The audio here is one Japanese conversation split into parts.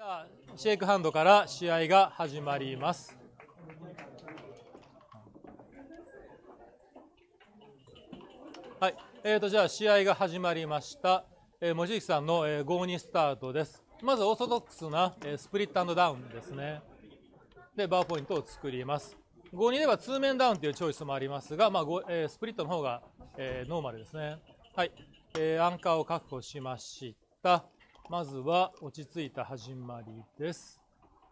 じゃあ、シェイクハンドから試合が始まります。はい、えーと、じゃあ試合が始まりました。えー、望月さんの、えー、5-2スタートです。まずオーソドックスな、えー、スプリットダウンですね。で、バーポイントを作ります。5-2では2面ダウンというチョイスもありますが、まあえー、スプリットの方が、えー、ノーマルですね。はい、えー、アンカーを確保しました。まずは落ち着いた始まりです。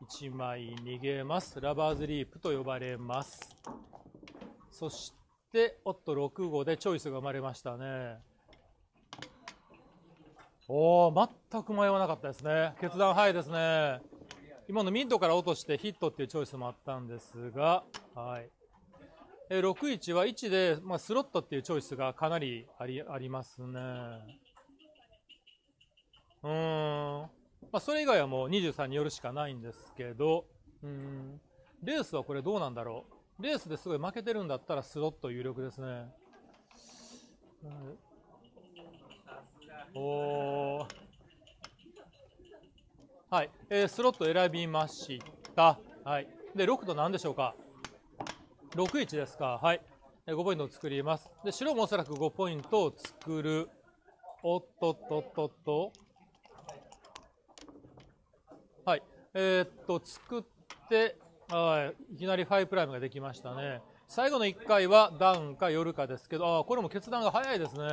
1枚逃げます。 Lover's Leap と呼ばれます。そして、おっと、6-5でチョイスが生まれましたね。おー、全く迷わなかったですね。決断早いですね。今のミッドから落としてヒットっていうチョイスもあったんですが、はい。え61は1で、まあ、スロットっていうチョイスがかなりありありますね。うん。まあ、それ以外はもう23によるしかないんですけど、うん。レースはこれどうなんだろう。レースですごい負けてるんだったらスロット有力ですね。うんおはい、えー、スロット選びました。はい。で、6と何でしょうか ?61 ですか。はい。5ポイントを作ります。で、白もおそらく5ポイントを作る。おっとっとっとっと。はい。えー、っと、作って、はい、いきなり5プライムができましたね。最後の1回はダウンか夜かですけど、あこれも決断が早いですね。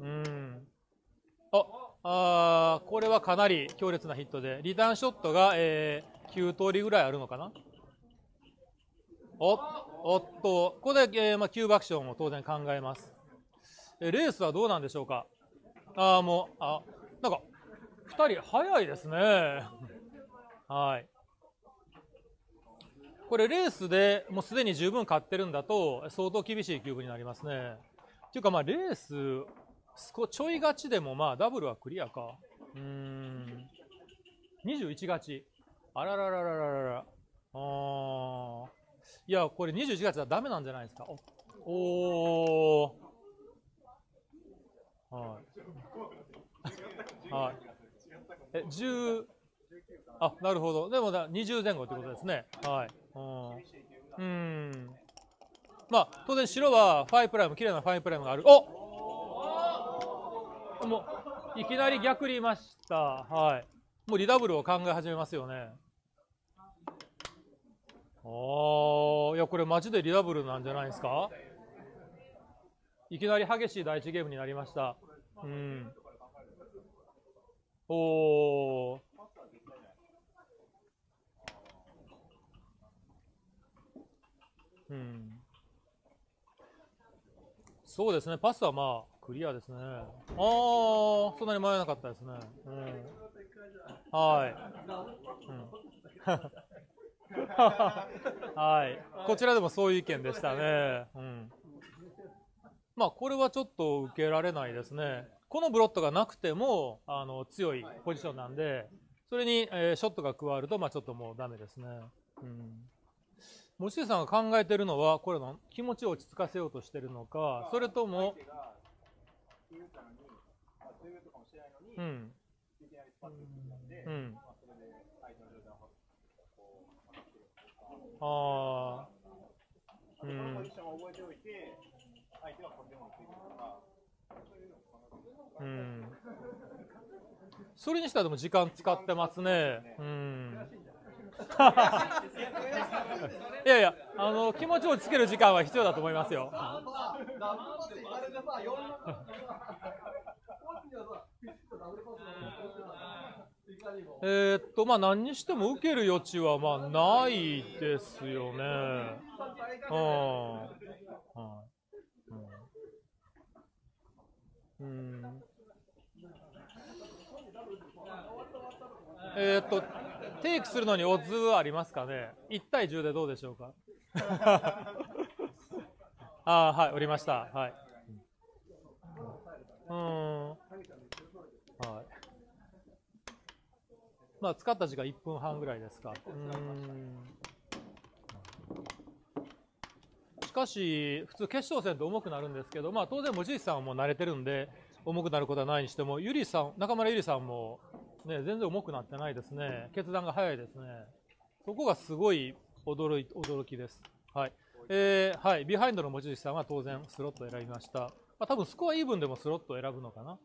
うん。あ、あこれはかなり強烈なヒットで、リターンショットが、えー、9通りぐらいあるのかな？おおっと、ここで、えーまあ、キューブアクションを当然考えます。えレースはどうなんでしょうか？ああ、もう、あ、なんか、2人早いですね。はい。これレースでもうすでに十分勝ってるんだと相当厳しいキューブになりますね。っていうかまあレースちょい勝ちでもまあダブルはクリアか。うん。21勝ち。あららららららら。あいや、これ21勝ちはダメなんじゃないですか。おおはい。はい。え、10、あ、なるほど。でも、20前後ということですね。はい。うん。うん。まあ、当然白はファイプライム、綺麗なファイプライムがある。おもう、いきなり逆にいました。はい。もうリダブルを考え始めますよね。ああ、いや、これマジでリダブルなんじゃないですか？いきなり激しい第一ゲームになりました。うん。おお。うん。そうですね、パスはまあ、クリアですね。ああ、そんなに迷わなかったですね。うん、はい。うん、はい。こちらでもそういう意見でしたね。うん。まあ、これはちょっと受けられないですね。このブロットがなくても、あの、強いポジションなんで、それに、えー、ショットが加わると、まあ、ちょっともうダメですね。うん。持ちさんが考えてるのは、これの気持ちを落ち着かせようとしてるのか、それとも、うん、あ、ああ、うん、それにしたらでも時間使ってますね。うん。いやいや、あの気持ちをつける時間は必要だと思いますよ。えっと、まあ、何にしても受ける余地はまあないですよね。うん。うん。えっと、テイクするのにオッズはありますかね ?1 対10でどうでしょうか？ああ、はい、おりました。はい。うん。はい。まあ、使った時間1分半ぐらいですか。うん。しかし、普通決勝戦って重くなるんですけど、まあ、当然、望月さんはもう慣れてるんで、重くなることはないにしても、ゆりさん、中村ゆりさんも、ね、全然重くなってないですね。決断が早いですね。そこがすごい驚い驚きです。はい。えー、はい。ビハインドの持ち主さんは当然スロットを選びました。まあ、多分スコアイーブンでもスロットを選ぶのかな。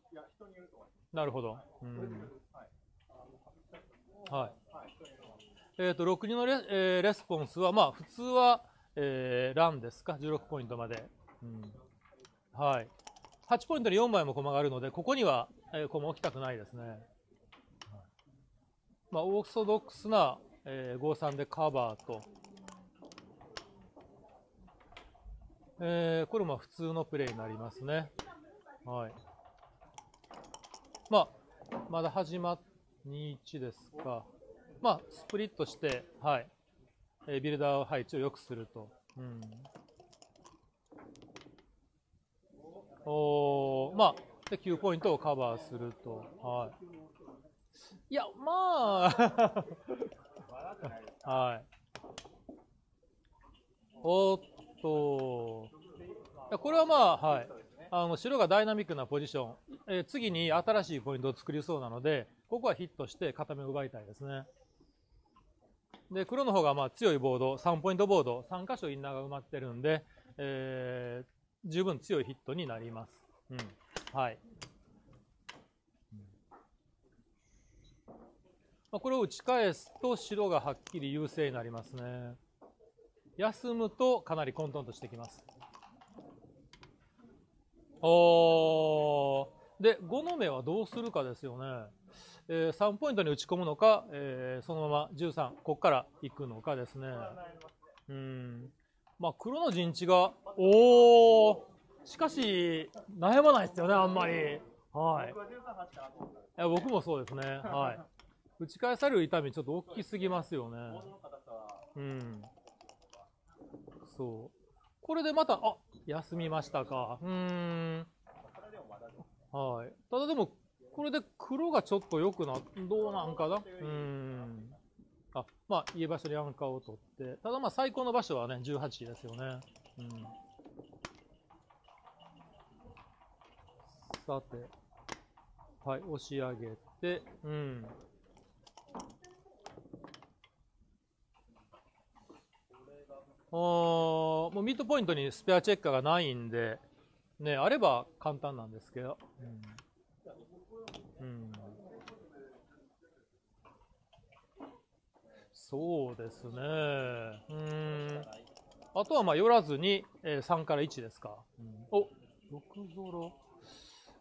なるほど。うん。はい。えっ、ー、と、6人のレ,、えー、レスポンスは、まあ、普通は、えー、ランですか、16ポイントまで。うん、はい。8ポイントに4枚も駒があるので、ここには、えー、駒置きたくないですね。まあ、オーソドックスな、えー、5-3でカバーと、えー、これも普通のプレイになりますね。はい。まあ、まだ始まっ21ですか。まあ、スプリットして、はい。えビルダー配置を良くすると。うん。おまあ、で、9ポイントをカバーすると。はい。いや、まあ はい。おっと。これはまあ、はい。あの白がダイナミックなポジション、えー、次に新しいポイントを作りそうなので、ここはヒットして片目を奪いたいですね。で、黒の方がまあ強いボード、3ポイントボード、3箇所インナーが埋まってるんで、えー、十分強いヒットになります。うん。はい。まあ、これを打ち返すと白がはっきり優勢になりますね。休むとかなり混沌としてきます。おで、5の目はどうするかですよね。えー、3ポイントに打ち込むのか、えー、そのまま13、ここから行くのかですね。うん。まあ、黒の陣地が、おおしかし、悩まないですよね、あんまり。はい。いや僕もそうですね。はい。打ち返される痛み、ちょっと大きすぎますよね。うん。そう。これでまた、あ休みましたか。うん。はい。ただでも、これで黒がちょっと良くな、どうなんかなうん。あ、まあ、家場所にアンカーを取って、ただまあ、最高の場所はね、18ですよね。うん。さて、はい、押し上げて、うん。もうミッドポイントにスペアチェッカーがないんで、ね、あれば簡単なんですけど。うんうん、そうですね。うん。あとはまあ寄らずに、えー、3から1ですか。うん、お6ゾロ。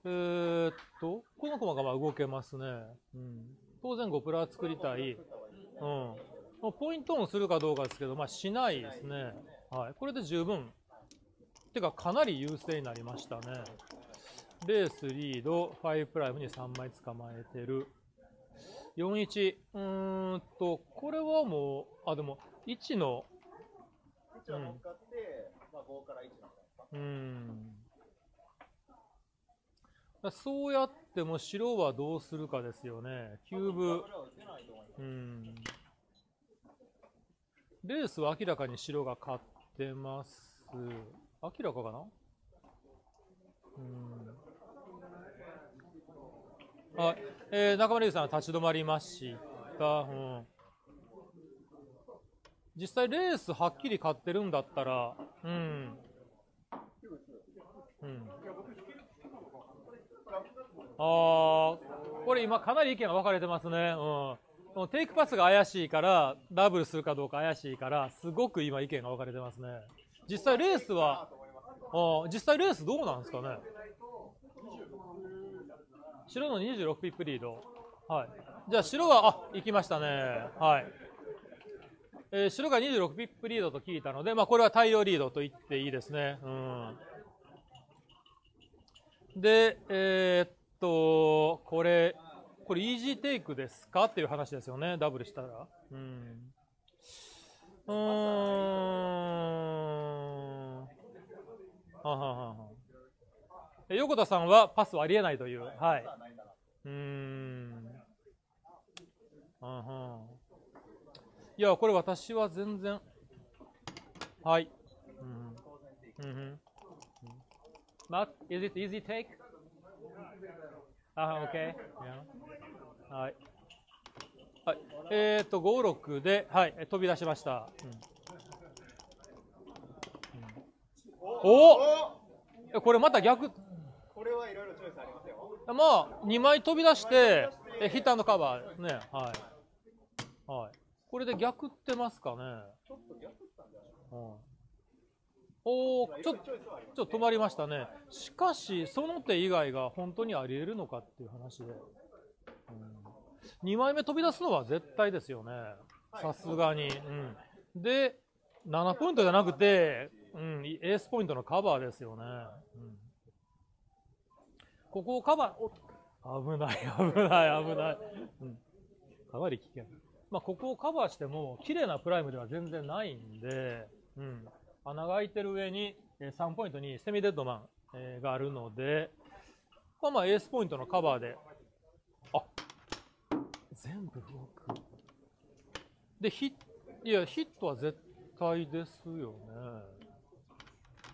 えー、っと、この駒がまあ動けますね。うん、当然5プラ作りたい。うん。ポイントオンするかどうかですけど、まあしないですね。はい。これで十分。てか、かなり優勢になりましたね。ベース、リード、5プライムに3枚捕まえてる。41。うーんと、これはもう、あ、でも、1の、1は乗っかって、まあ、5から1なんですかうん。そうやっても白はどうするかですよね。キューブ。うん。レースは明らかに白が勝ってます。明らかかな？うん。はい。えー、中村優さんは立ち止まりました。うん。実際レースはっきり勝ってるんだったら、うん。うん。ああ、これ今かなり意見が分かれてますね。うん。テイクパスが怪しいから、ダブルするかどうか怪しいから、すごく今意見が分かれてますね。実際レースは、あ実際レースどうなんですかね？白の26ピップリード。はい。じゃあ白は、あ、行きましたね。はい。えー、白が26ピップリードと聞いたので、まあこれは大量リードと言っていいですね。うん。で、えー、っと、これ、これイージーテイクですか？っていう話ですよね？ダブルしたら。うん。うーん。はははは。横田さんはパスはありえないという。はい。うんうん。いや、これ私は全然。はい。うん。うん。Matt, is it easy take? Ah, okay. Yeah. はい。はい、えっ、ー、と、5、6で、はい、飛び出しました。うん、おこれまた逆？これはいろいろチョイスありますよ。まあ、2枚飛び出して、えヒッターのカバーね。はい。はい。これで逆ってますかね？ちょっと逆ったんじゃない？ですか。おお、ちょっと、止まりましたね。しかし、その手以外が本当にあり得るのかっていう話で。うん、2枚目飛び出すのは絶対ですよね。さすがに。うん。で、7ポイントじゃなくて、うん、エースポイントのカバーですよね。うんここをカバー、危ない、危ない、危ない。うん。かなり危険。まあ、ここをカバーしても、綺麗なプライムでは全然ないんで、うん。穴が開いてる上に、3ポイントにセミデッドマンがあるので、まあ、まあ、エースポイントのカバーで、あ全部動く。で、ヒッいや、ヒットは絶対ですよね。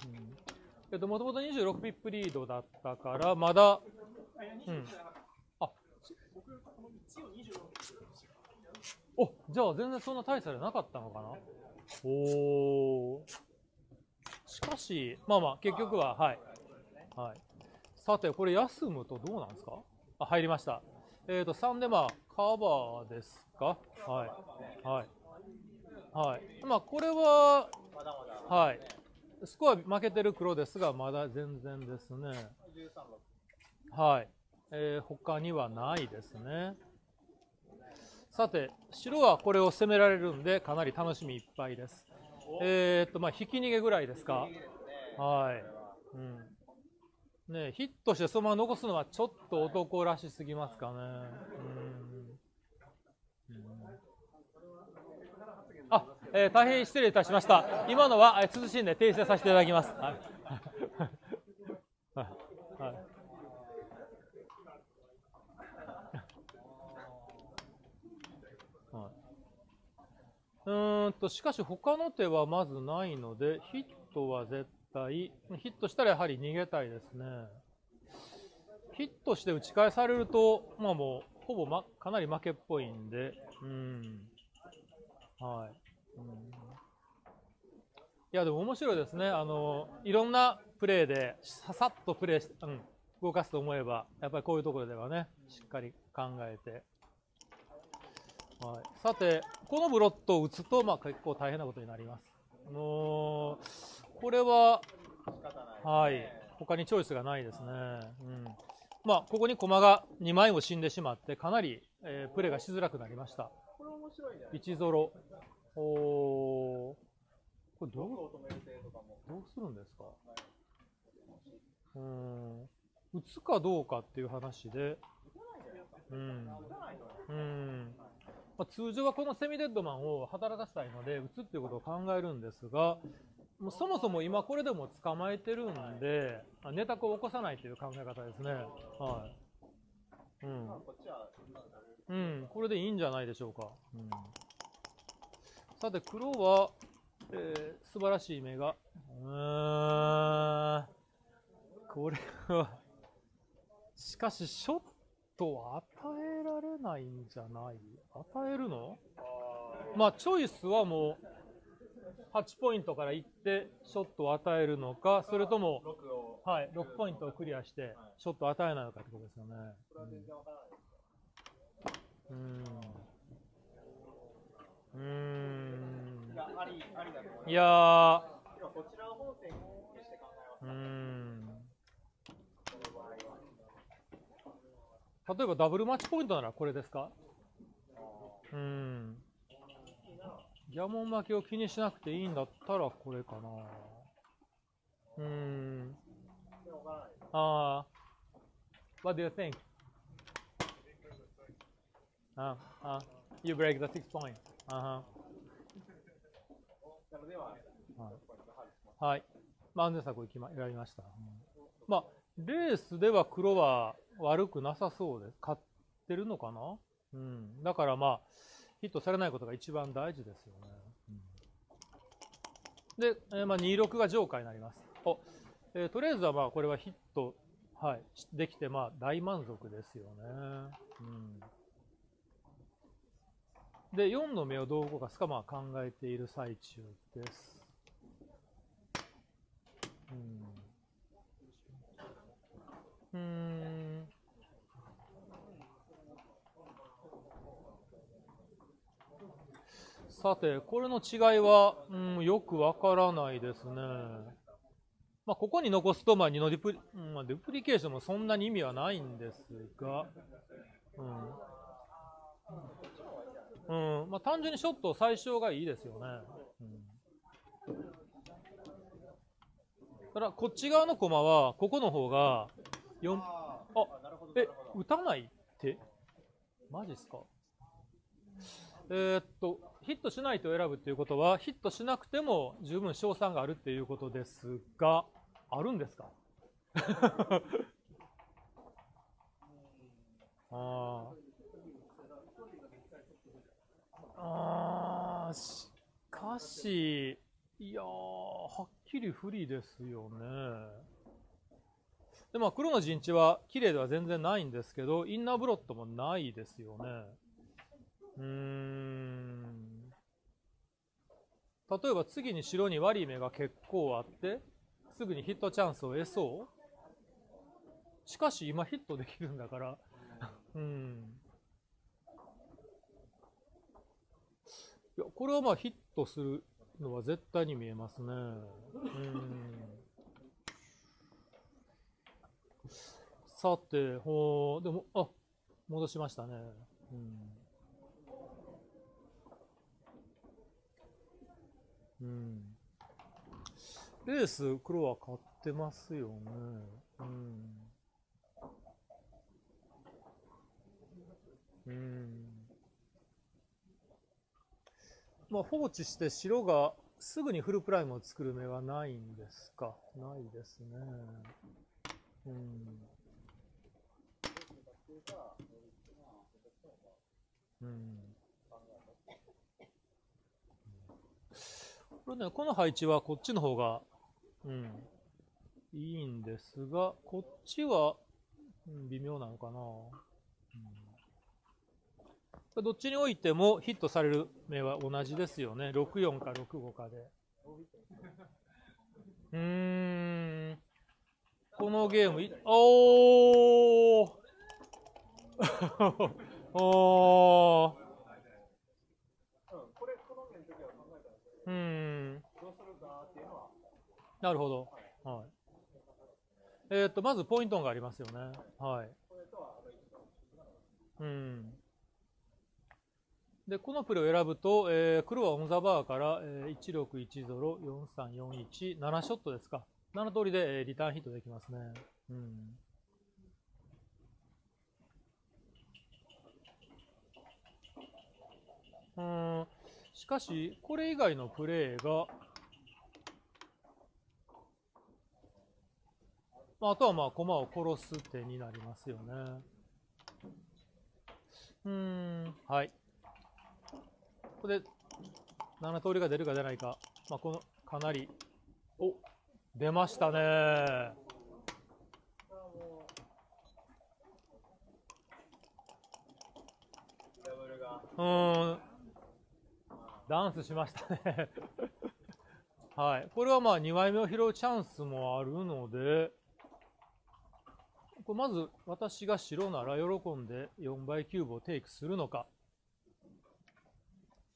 うんえっと、もともと26ピップリードだったから、まだ、うん。あ、お、じゃあ全然そんな大差でなかったのかな？おしかし、まあまあ、結局は、はい。はい。さて、これ休むとどうなんですか？あ、入りました。えっ、ー、と、3でまあ、カバーですか？はい。はい。はい。まあ、これは、はい。スコア負けてる黒ですが、まだ全然ですね。はい。えー、他にはないですね。さて、白はこれを攻められるんで、かなり楽しみいっぱいです。えー、っと、まあ、引き逃げぐらいですか。はい。うん。ねヒットしてそのまま残すのはちょっと男らしすぎますかね。うん。あ、えー、大変失礼いたしました。今のは、えー、慎んで訂正させていただきます。はい。はい。はい、うんと、しかし他の手はまずないので、ヒットは絶対、ヒットしたらやはり逃げたいですね。ヒットして打ち返されると、まあもう、ほぼ、ま、かなり負けっぽいんで、うん。はい。うんいや、でも面白いですね。あの、いろんなプレーで、ささっとプレーし、うん、動かすと思えば、やっぱりこういうところではね、しっかり考えて。はい、さて、このブロットを打つと、まあ結構大変なことになります。あのー、これは、はい、他にチョイスがないですね。うん。まあ、ここに駒が2枚も死んでしまって、かなり、えー、プレーがしづらくなりました。これ面白いね。1ゾロ。おこれどうどうするんですか、うん、打つかどうかっていう話で、うん、うん、まあ、通常はこのセミデッドマンを働かせたいので、打つっていうことを考えるんですが、もうそもそも今これでも捕まえてるんで、ネタを起こさないという考え方ですね。はい。うん。うん、これでいいんじゃないでしょうか。うんさて、黒は、えー、素晴らしい目が。うん。これは、しかし、ショットは与えられないんじゃない？与えるの？まあ、チョイスはもう、8ポイントからいって、ショットを与えるのか、それとも、はい、6ポイントをクリアして、ショットを与えないのかってことですよね。うん。いやー。うん。例えばダブルマッチポイントならこれですか？うん。ギャモン負けを気にしなくていいんだったらこれかな。うん。ああ。What do you think? ああ。You break the six point. あはい。まあ、安全策を選びました。うん、まあ、レースでは黒は悪くなさそうです。勝ってるのかな？うん。だからまあ、ヒットされないことが一番大事ですよね。うん、で、えー、まあ、26がジョーカーになります。おえー、とりあえずはまあ、これはヒット、はい、できて、まあ、大満足ですよね。うん。で、4の目をどう動かすか、まあ、考えている最中です。うん。うーん。さて、これの違いは、うん、よくわからないですね。まあ、ここに残すと、まあ、2のデュプリ、うんまあ、デュプリケーションもそんなに意味はないんですが、うん。うん、まあ、単純にショット最小がいいですよね。うん。ただ、こっち側の駒は、ここの方が、4、ああなるほどえ、打たないって？マジっすか？えーっと、ヒットしないと選ぶっていうことは、ヒットしなくても十分賞賛があるっていうことですが、あるんですか？あーあー、しかし、いや、はっきり不利ですよね。で、まあ、黒の陣地は綺麗では全然ないんですけど、インナーブロットもないですよね。うーん。例えば次に白に割り目が結構あって、すぐにヒットチャンスを得そうしかし今ヒットできるんだから、うん。いや、これはまあヒットするのは絶対に見えますね。うん。さて、ほう、でも、あ、戻しましたね。うん。うん。レース、黒は買ってますよね。うん。うん。まあ、放置して白がすぐにフルプライムを作る目はないんですか？ないですね。うん。うん。これね、この配置はこっちの方が、うん、いいんですが、こっちは、うん、微妙なのかな。うん、どっちにおいてもヒットされる目は同じですよね。64か65かで。うーん。このゲームい、おー おーうん、なるほど。はい。えっ、と、まずポイントがありますよね。はい。うん。で、このプレーを選ぶと、えー黒はオンザバーから、えー、1610、4341、7ショットですか。7通りで、えーリターンヒットできますね。うん。うん。しかし、これ以外のプレーが、まあ、あとはまあ、駒を殺す手になりますよね。うん、はい。ここで、7通りが出るか出ないか。まあ、この、かなり、お、出ましたね。う、ん、ダンスしましたね。はい。これはまあ、2枚目を拾うチャンスもあるので、これまず、私が白なら喜んで4倍キューブをテイクするのか。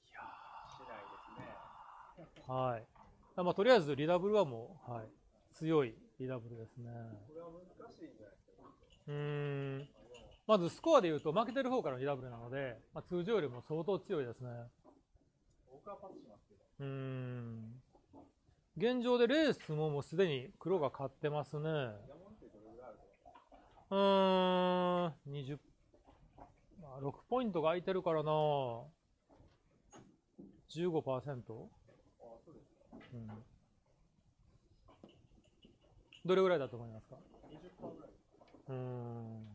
しないですね。はい。まあ、とりあえずリダブルはもう、はい、強いリダブルですね。これは難しいんじゃないですか。うーん。まずスコアで言うと負けてる方からのリダブルなので、まあ、通常よりも相当強いですね。僕はパスしますけど。うーん。現状でレースももうすでに黒が勝ってますね。うーん、20、まあ、6ポイントが空いてるからな 15%? あ、そうですか。うん。どれぐらいだと思いますか？20%ぐらい。うん。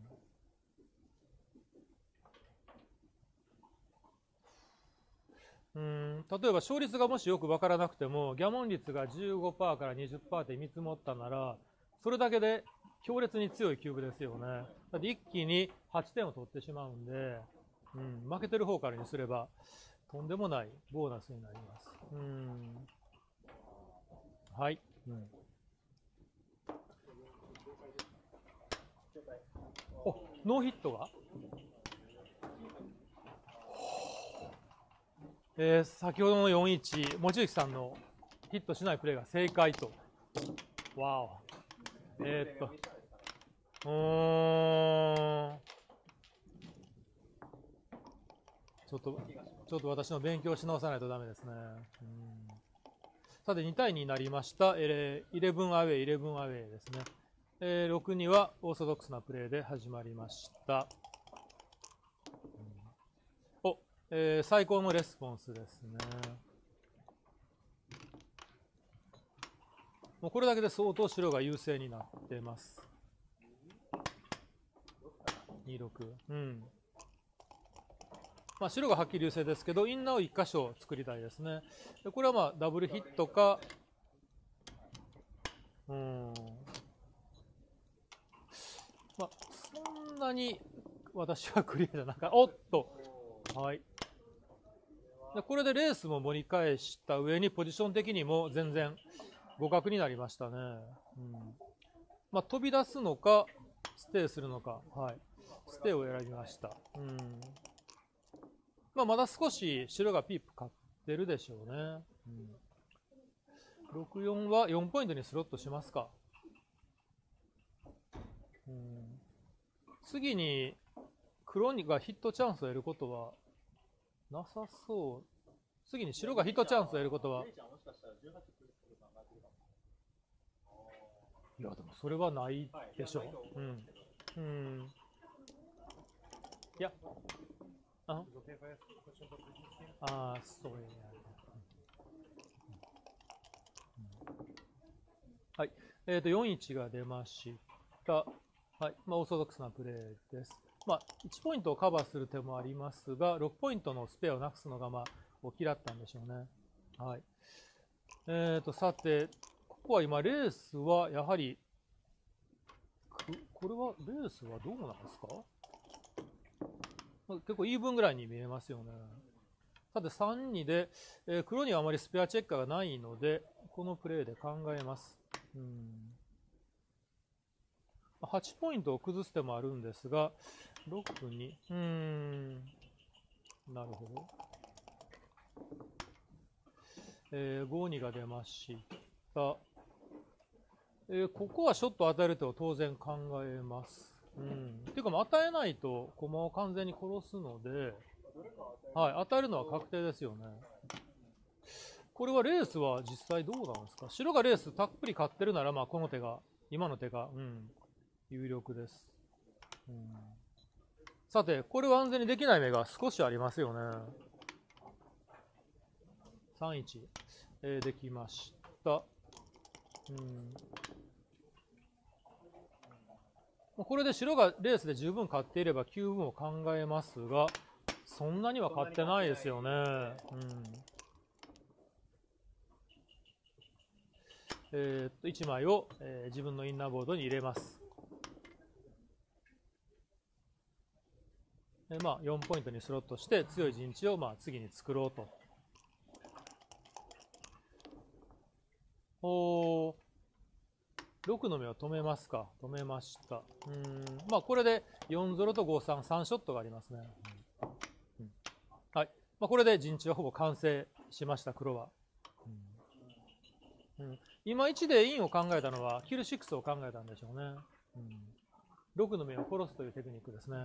うん例えば勝率がもしよく分からなくても、ギャモン率が15%から20%って見積もったなら、それだけで強烈に強いキューブですよね。だって一気に8点を取ってしまうんで、うん、負けてる方からにすれば、とんでもないボーナスになります。うん。はい。うん。お、ノーヒットが？えー先ほどの4-1、望月さんのヒットしないプレーが正解と。わお。えーっと。うん。ちょっと、ちょっと私の勉強し直さないとダメですね。うんさて、2対2になりました。えー、11アウェイ、11アウェイですね。えー、6にはオーソドックスなプレーで始まりました。うんお、えー最高のレスポンスですね。もうこれだけで相当白が優勢になってます。26。うん。まあ、白がはっきり優勢ですけど、インナーを1箇所作りたいですね。でこれはまあダブルヒットか、うん。まあ、そんなに私はクリアじゃなかった。おっとはい。でこれでレースも盛り返した上に、ポジション的にも全然互角になりましたね。うん。まあ、飛び出すのか、ステイするのか。はい。ステを選びました。うん。まあ、まだ少し白がピープ買ってるでしょうね。うん、64は4ポイントにスロットしますか。うん、次に黒がヒットチャンスを得ることはなさそう。次に白がヒットチャンスを得ることは。いや、でもそれはないでしょう。うん。うん。いや、あ？あー、そうやね。はい。えっ、と、4-1が出ました。はい。まあ、オーソドックスなプレーです。まあ、1ポイントをカバーする手もありますが、6ポイントのスペアをなくすのが、まあ、お嫌ったんでしょうね。はい。えっ、と、さて、ここは今、レースはやはり、くこれは、レースはどうなんですか？まあ結構イーブンぐらいに見えますよね。さて3、2で、えー黒にはあまりスペアチェッカーがないので、このプレーで考えます。うん8ポイントを崩す手もあるんですが、6に、うん、なるほど。えー、5、2が出ました。えーここはショットを与える手を当然考えます。うん。ていうか、もう与えないと駒を完全に殺すので、はい、与えるのは確定ですよね。これはレースは実際どうなんですか？白がレースたっぷり勝ってるなら、まあ、この手が、今の手が、うん、有力です。うん、さて、これは安全にできない目が少しありますよね。3-1、えーできました。うんこれで白がレースで十分勝っていれば9分を考えますが、そんなには勝ってないですよね。うんえーっと1枚を、えー自分のインナーボードに入れます。でまあ、4ポイントにスロットして強い陣地をまあ次に作ろうと。お6の目を止めますか？止めました。うん。まあ、これで4-0と5-3、3ショットがありますね。うんはい。まあ、これで陣地はほぼ完成しました、黒は。うん今1でインを考えたのは、キル6を考えたんでしょうね。うん、6の目を殺すというテクニックですね。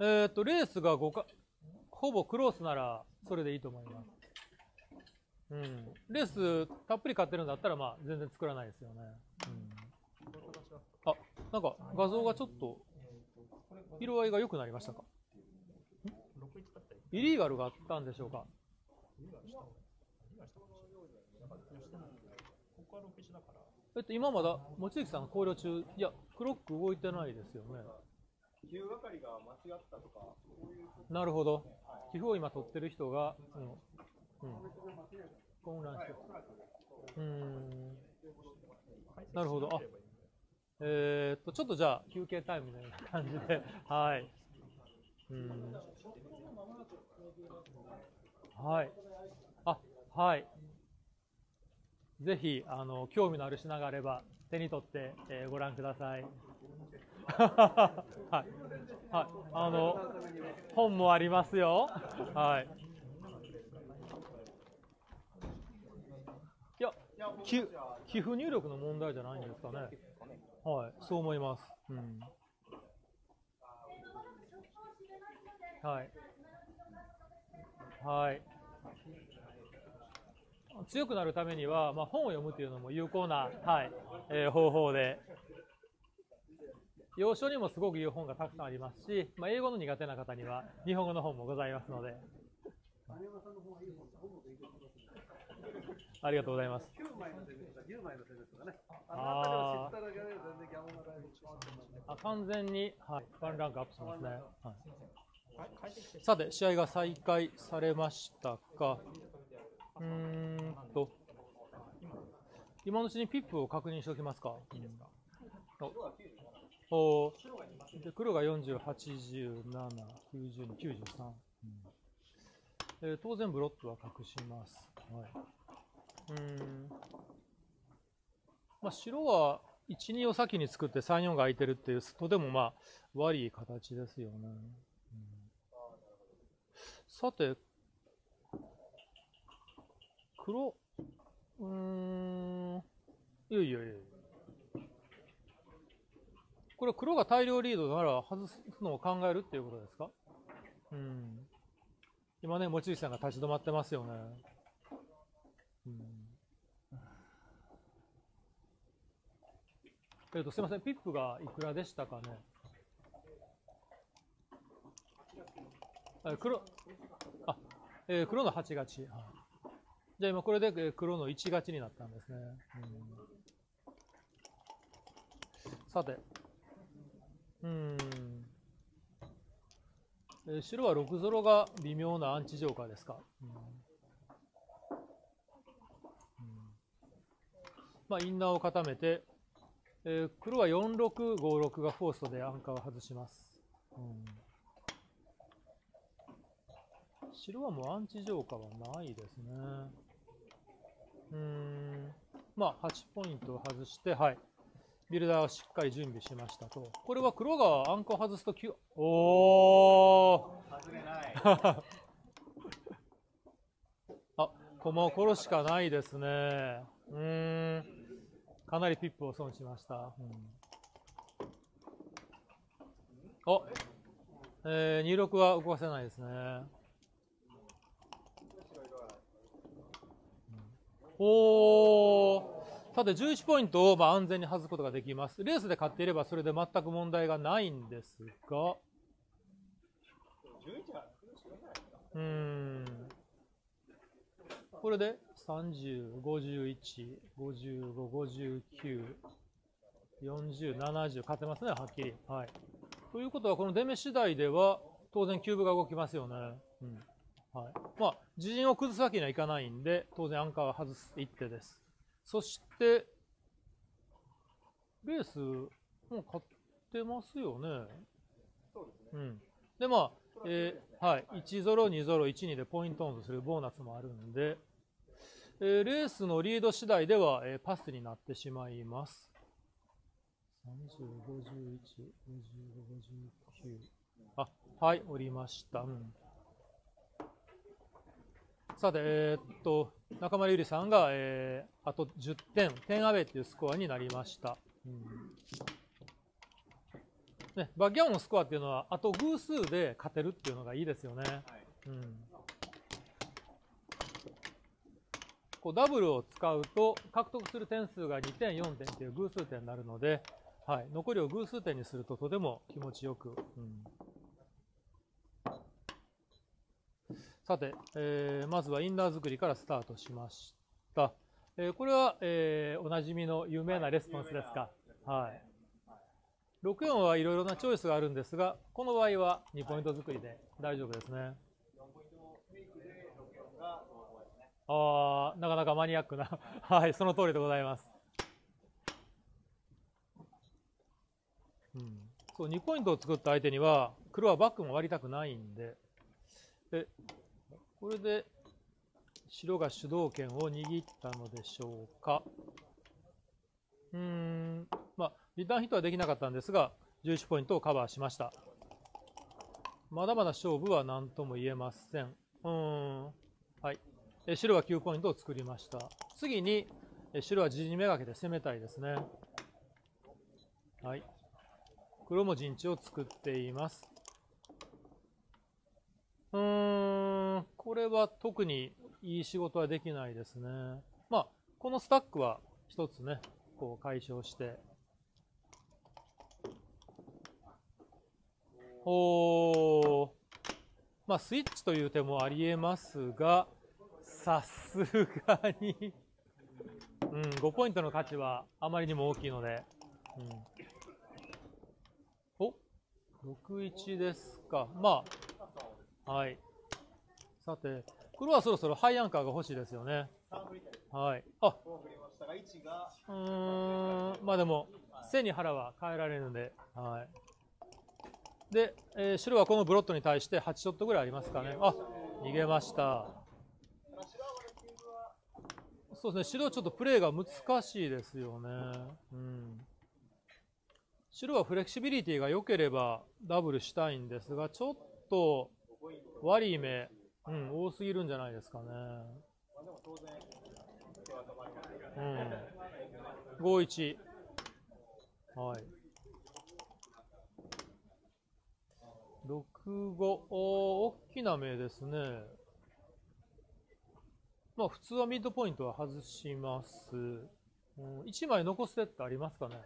えっと、レースが5か、ほぼクロースなら、それでいいと思います。うん。レースたっぷり買ってるんだったら、まあ、全然作らないですよね。うん。あ、なんか画像がちょっと、色合いが良くなりましたか？イリーガルがあったんでしょうか？えっと、今まだ、望月さん考慮中、いや、クロック動いてないですよね。9係が間違ったとか、そういうなるほど。寄付を今取ってる人が、うん。混乱して。うん。なるほど。あ、えー、っと、ちょっとじゃあ、休憩タイムのような感じで、はい。うん。はい。あ、はい。ぜひ、あの、興味のある品があれば、手に取って、えー、ご覧ください。はい。はい。あの、本もありますよ。は。いや、寄寄付入力の問題じゃないんですかね。はい、そう思います。うん。はい。はい。強くなるためには、まあ、本を読むというのも有効な、はいえー、方法で、要所にもすごくいい本がたくさんありますし、まあ、英語の苦手な方には日本語の本もございますので。ありがとうございます。ああ完全に、はい、ワンランクアップしますね。はい、さて、試合が再開されましたが、うんと、今のうちにピップを確認しておきますか。うん、お。で黒が40、87、92、93、うんえー、当然ブロックは隠します。はいうんまあ、白は1、2を先に作って3、4が空いてるっていう、とてもまあ悪い形ですよね。うん、さて、黒、うん、いやいやいや。これ黒が大量リードなら外すのを考えるっていうことですか？うん。今ね、望月さんが立ち止まってますよね。うん。えっ、と、すみません、ピップがいくらでしたかね？あ黒、あ、えー、黒の8勝ち。じゃあ今これで黒の1勝ちになったんですね。うん、さて、うん、え白は6ゾロが微妙なアンチジョーカーですか？うんまあ、インナーを固めて、えー、黒は4、6、5、6がフォーストでアンカーを外します。うん白はもうアンチジョーカーはないですね。うん。まあ、8ポイントを外して、はい。ビルダーをしっかり準備しましたと。これは黒がアンコを外すと9、おー外れない。あ、駒を殺しかないですね。うん。かなりピップを損しました。うん、おえー、26は動かせないですね。おー。さて、11ポイントをまあ安全に外すことができます。レースで勝っていればそれで全く問題がないんですが、うん。これで30、51、55、59、40、70、勝てますね、はっきり。はい。ということは、この出目次第では、当然キューブが動きますよね。うん。はい。まあ、自陣を崩すわけにはいかないんで、当然アンカーは外す一手です。そして、レース、もう勝ってますよね。そうですね。うん。で、まあ、えー、はい。1-0、2-0、1-2でポイントオンするボーナスもあるんで、えー、レースのリード次第では、えー、パスになってしまいます。30、51、55、59。あ、はい、降りました。うんさて、えー、っと、中村ゆりさんが、えー、あと10点、点アウェイっていうスコアになりました。うん。ね、バッギャオンのスコアっていうのは、あと偶数で勝てるっていうのがいいですよね。はい、うん、こうダブルを使うと、獲得する点数が2点、4点っていう偶数点になるので、はい、残りを偶数点にするととても気持ちよく、うんさて、えー、まずはインナー作りからスタートしました。えー、これは、えー、おなじみの有名なレスポンスですか？はい。64はいろいろなチョイスがあるんですが、この場合は2ポイント作りで大丈夫ですね。ああ、なかなかマニアックな。はい、その通りでございます。うん。そう、2ポイントを作った相手には、黒はバックも割りたくないんで、で、これで、白が主導権を握ったのでしょうか。うーん、まあ、リターンヒットはできなかったんですが、11ポイントをカバーしました。まだまだ勝負は何とも言えません。うん。はい。え白は9ポイントを作りました。次に、え白は自陣めがけて攻めたいですね。はい。黒も陣地を作っています。うーん、これは特にいい仕事はできないですね。まあ、このスタックは一つね、こう解消して。おー。まあ、スイッチという手もありえますが、さすがにうん、5ポイントの価値はあまりにも大きいので、うん、お6-1ですか。まあ、はい。さて、黒はそろそろハイアンカーが欲しいですよね。はい。あ、うん、まあでも、背に腹は変えられるので、はい。で、えー白はこのブロットに対して8ショットぐらいありますかね。あ、逃げました。そうですね、白はちょっとプレーが難しいですよね。うん。白はフレキシビリティが良ければダブルしたいんですが、ちょっと悪い目、うん、多すぎるんじゃないですかね。うん。5-1。はい。6-5、おー大きな目ですね。まあ普通はミッドポイントは外します。うん、1枚残す手ってありますかね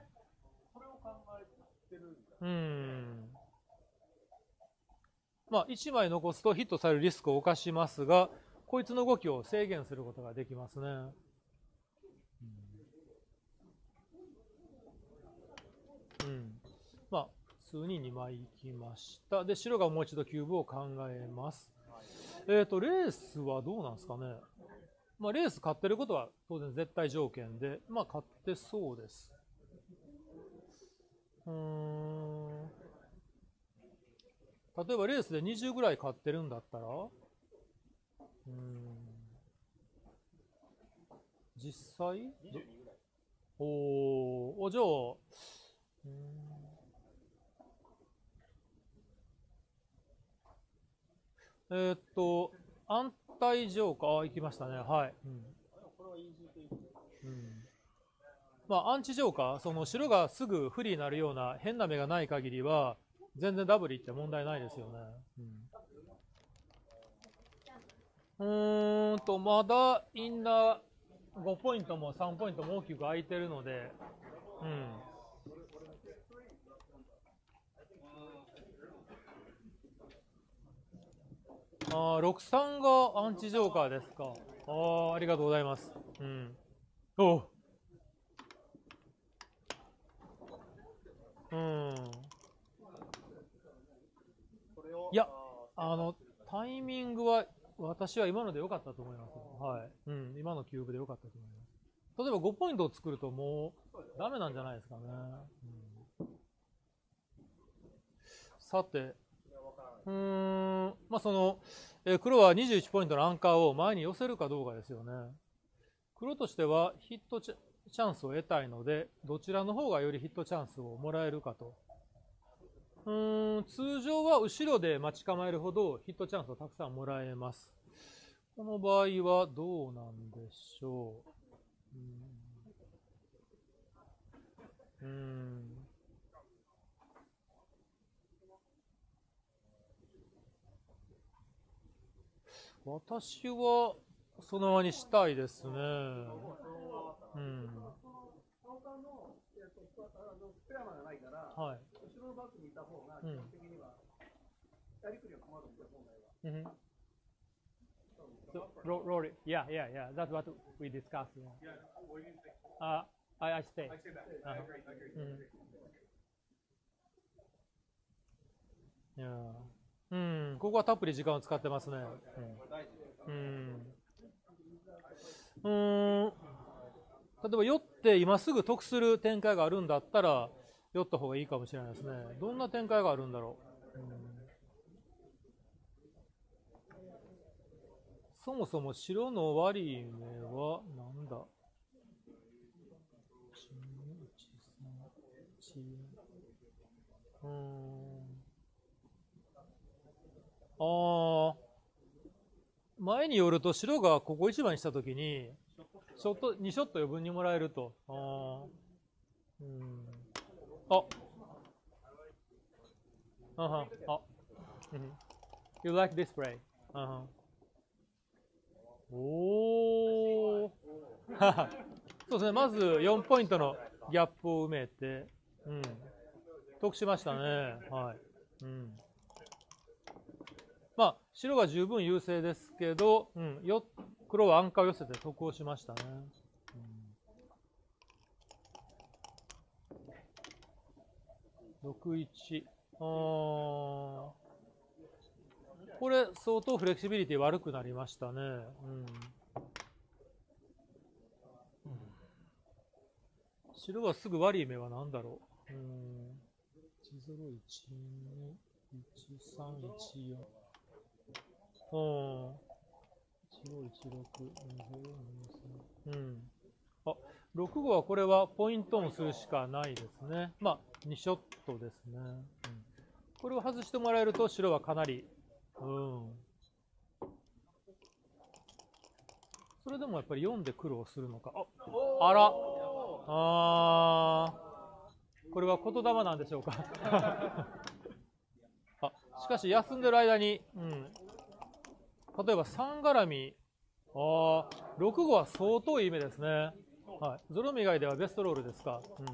うん。まあ1枚残すとヒットされるリスクを冒しますが、こいつの動きを制限することができますね。うん。まあ普通に2枚いきました。で、白がもう一度キューブを考えます。えっ、と、レースはどうなんですかねまあ、レース勝ってることは当然絶対条件で、まあ、勝ってそうです。うん。例えばレースで20ぐらい勝ってるんだったら、うーん。実際？おーお、じゃあ、うーんえーっと、安泰浄化、あ、行きましたね。はい。うん。うん。まあ、アンチ浄化、その白がすぐ不利になるような変な目がない限りは、全然ダブルいって問題ないですよね。うん。うんと、まだインナー5ポイントも3ポイントも大きく空いてるので、うん。あー63がアンチジョーカーですか。ああ、ありがとうございます。うん。おううん。いや、あの、タイミングは、私は今ので良かったと思います。はい。うん、今のキューブで良かったと思います。例えば5ポイントを作るともうダメなんじゃないですかね。うん、さて、うん、まあその、え黒は21ポイントのアンカーを前に寄せるかどうかですよね。黒としてはヒットチャチャンスを得たいので、どちらの方がよりヒットチャンスをもらえるかと。うん、通常は後ろで待ち構えるほどヒットチャンスをたくさんもらえます。この場合はどうなんでしょう。うん。うん私はそのままにしたいですね。うん。はい。うん。うん。So, ro- it. Yeah, yeah, yeah. That's what we discussed. Yeah. Uh, I, I stay. Uh-huh. うん。いやーうん、ここはたっぷり時間を使ってますね。うん。うん。うーん例えば、寄って今すぐ得する展開があるんだったら、寄った方がいいかもしれないですね。どんな展開があるんだろう。うん。そもそも白の割目はなんだ。うん。ああ前によると白がここ1番にしたときにショット2ショット余分にもらえると。あうんああはあ、うん、You like this play? あはおお そうですね、まず4ポイントのギャップを埋めて、うん、得しましたね。はい。うん。まあ、白が十分優勢ですけど、うん、よ黒はアンカーを寄せて得をしましたね。うん、6-1。あこれ、相当フレキシビリティ悪くなりましたね。うん白はすぐ悪い目は何だろう。うん。101、1314。うん。1516、2023。うん。あ、6号はこれはポイントオンするしかないですね。まあ、2ショットですね。うん、これを外してもらえると白はかなり、うん。それでもやっぱり4で苦労するのか。あ、あら。あこれは言霊なんでしょうか あしかし休んでる間に、うん、例えば3絡みあ6号は相当いい目ですね、はい、ゾロ目以外ではベストロールですか、うん、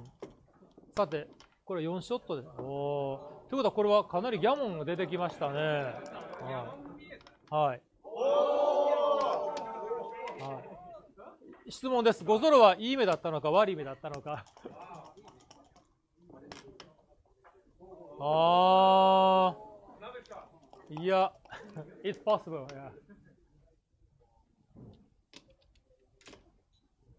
さてこれ4ショットですおということはこれはかなりギャモンが出てきましたねはい、はい質問です。ゴゾロはいい目だったのか悪い目だったのか。ああ。いや、it's possible. Yeah.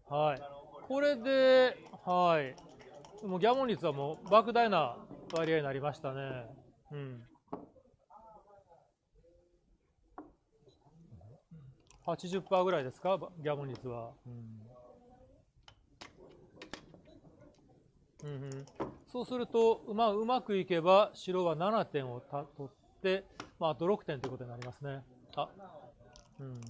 はい。これで、はい。もうギャモン率はもう莫大な割合になりましたね。うん。80%ぐらいですか、ギャモン率は。うんうんうん、そうすると、まあ、うまくいけば白は7点をた取って、まあ、あと6点ということになりますね。あうん、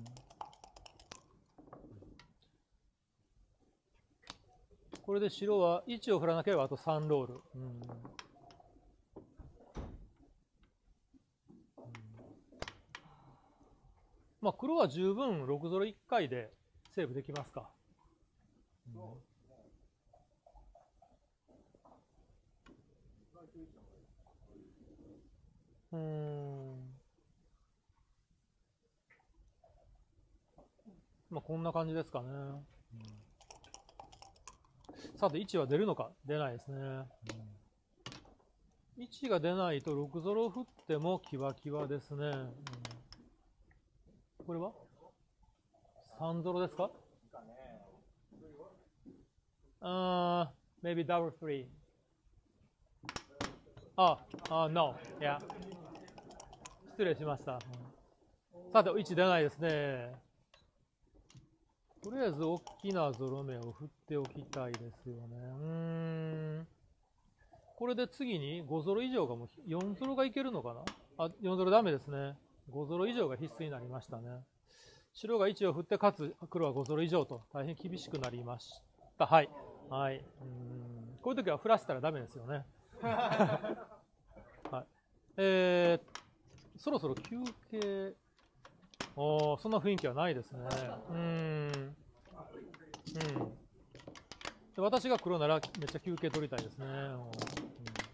これで白は1を振らなければあと3ロール。うんまあ、黒は十分6ゾロ1回でセーブできますか。うん。まあ、こんな感じですかね。うん、さて、1は出るのか？出ないですね。うん、1が出ないと6ゾロ振ってもキワキワですね。うんこれは ?3 ゾロですか？あ、uh, maybe double three. あ、あ、no. Yeah. 失礼しました。さて、1出ないですね。とりあえず大きなゾロ目を振っておきたいですよね。うん。これで次に5ゾロ以上がもう4ゾロがいけるのかな？あ、4ゾロダメですね。5ゾロ以上が必須になりましたね。白が1を振って、かつ黒は5ゾロ以上と大変厳しくなりました。はい。はい。うんこういう時は振らせたらダメですよね。はい。えー、そろそろ休憩、おそんな雰囲気はないですね。うん。うん。で私が黒ならめっちゃ休憩取りたいですね。うん、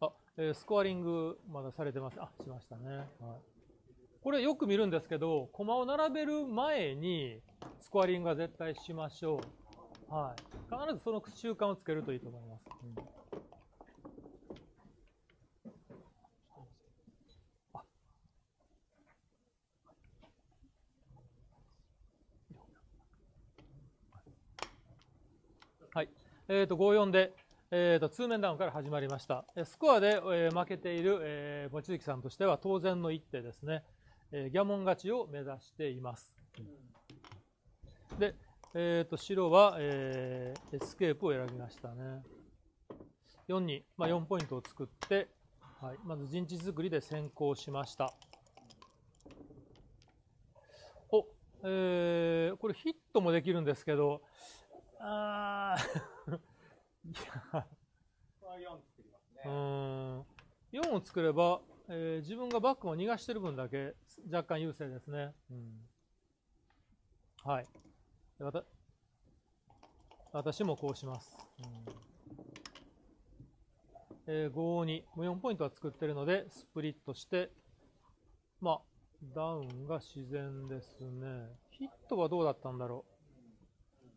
あえー、スコアリングまだされてます。あ、しましたね。はい。これよく見るんですけど、駒を並べる前にスコアリングは絶対しましょう。はい。必ずその習慣をつけるといいと思います。うんはい。えー、と5-4で、えー、と2枚ダウンから始まりました。スコアで、えー、負けている、えー、望月さんとしては当然の一手ですね。えー、ギャモン勝ちを目指しています。で、えー、と白は、えー、エスケープを選びましたね。4-2、まあ、4ポイントを作って、はい、まず陣地作りで先行しました。お、えー、これヒットもできるんですけど、あ いや、うん、4を作れば、えー、自分がバックを逃がしてる分だけ若干優勢ですね。うん、はい。私もこうします。うんえー、5に4ポイントは作ってるので、スプリットして、まあ、ダウンが自然ですね。ヒットはどうだったんだろう。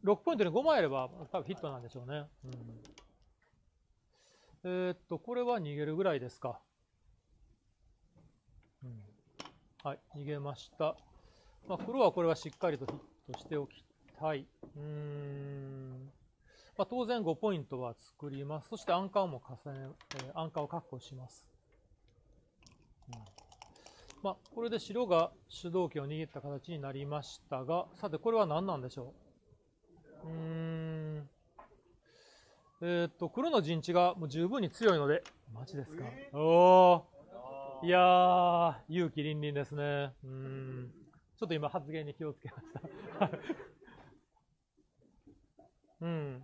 6ポイントに5枚あれば、多分ヒットなんでしょうね。うん、えー、っと、これは逃げるぐらいですか。うん、はい、逃げました。まあ、黒はこれはしっかりとヒットしておきたい。うん。まあ、当然5ポイントは作ります。そしてアンカーも重ね、えー、アンカーを確保します。うん、まあ、これで白が主導権を握った形になりましたが、さてこれは何なんでしょう？うーん。えー、っと、黒の陣地がもう十分に強いので、マジですか、えー、おー。いやー、勇気凛々ですね。うん。ちょっと今発言に気をつけました。うん。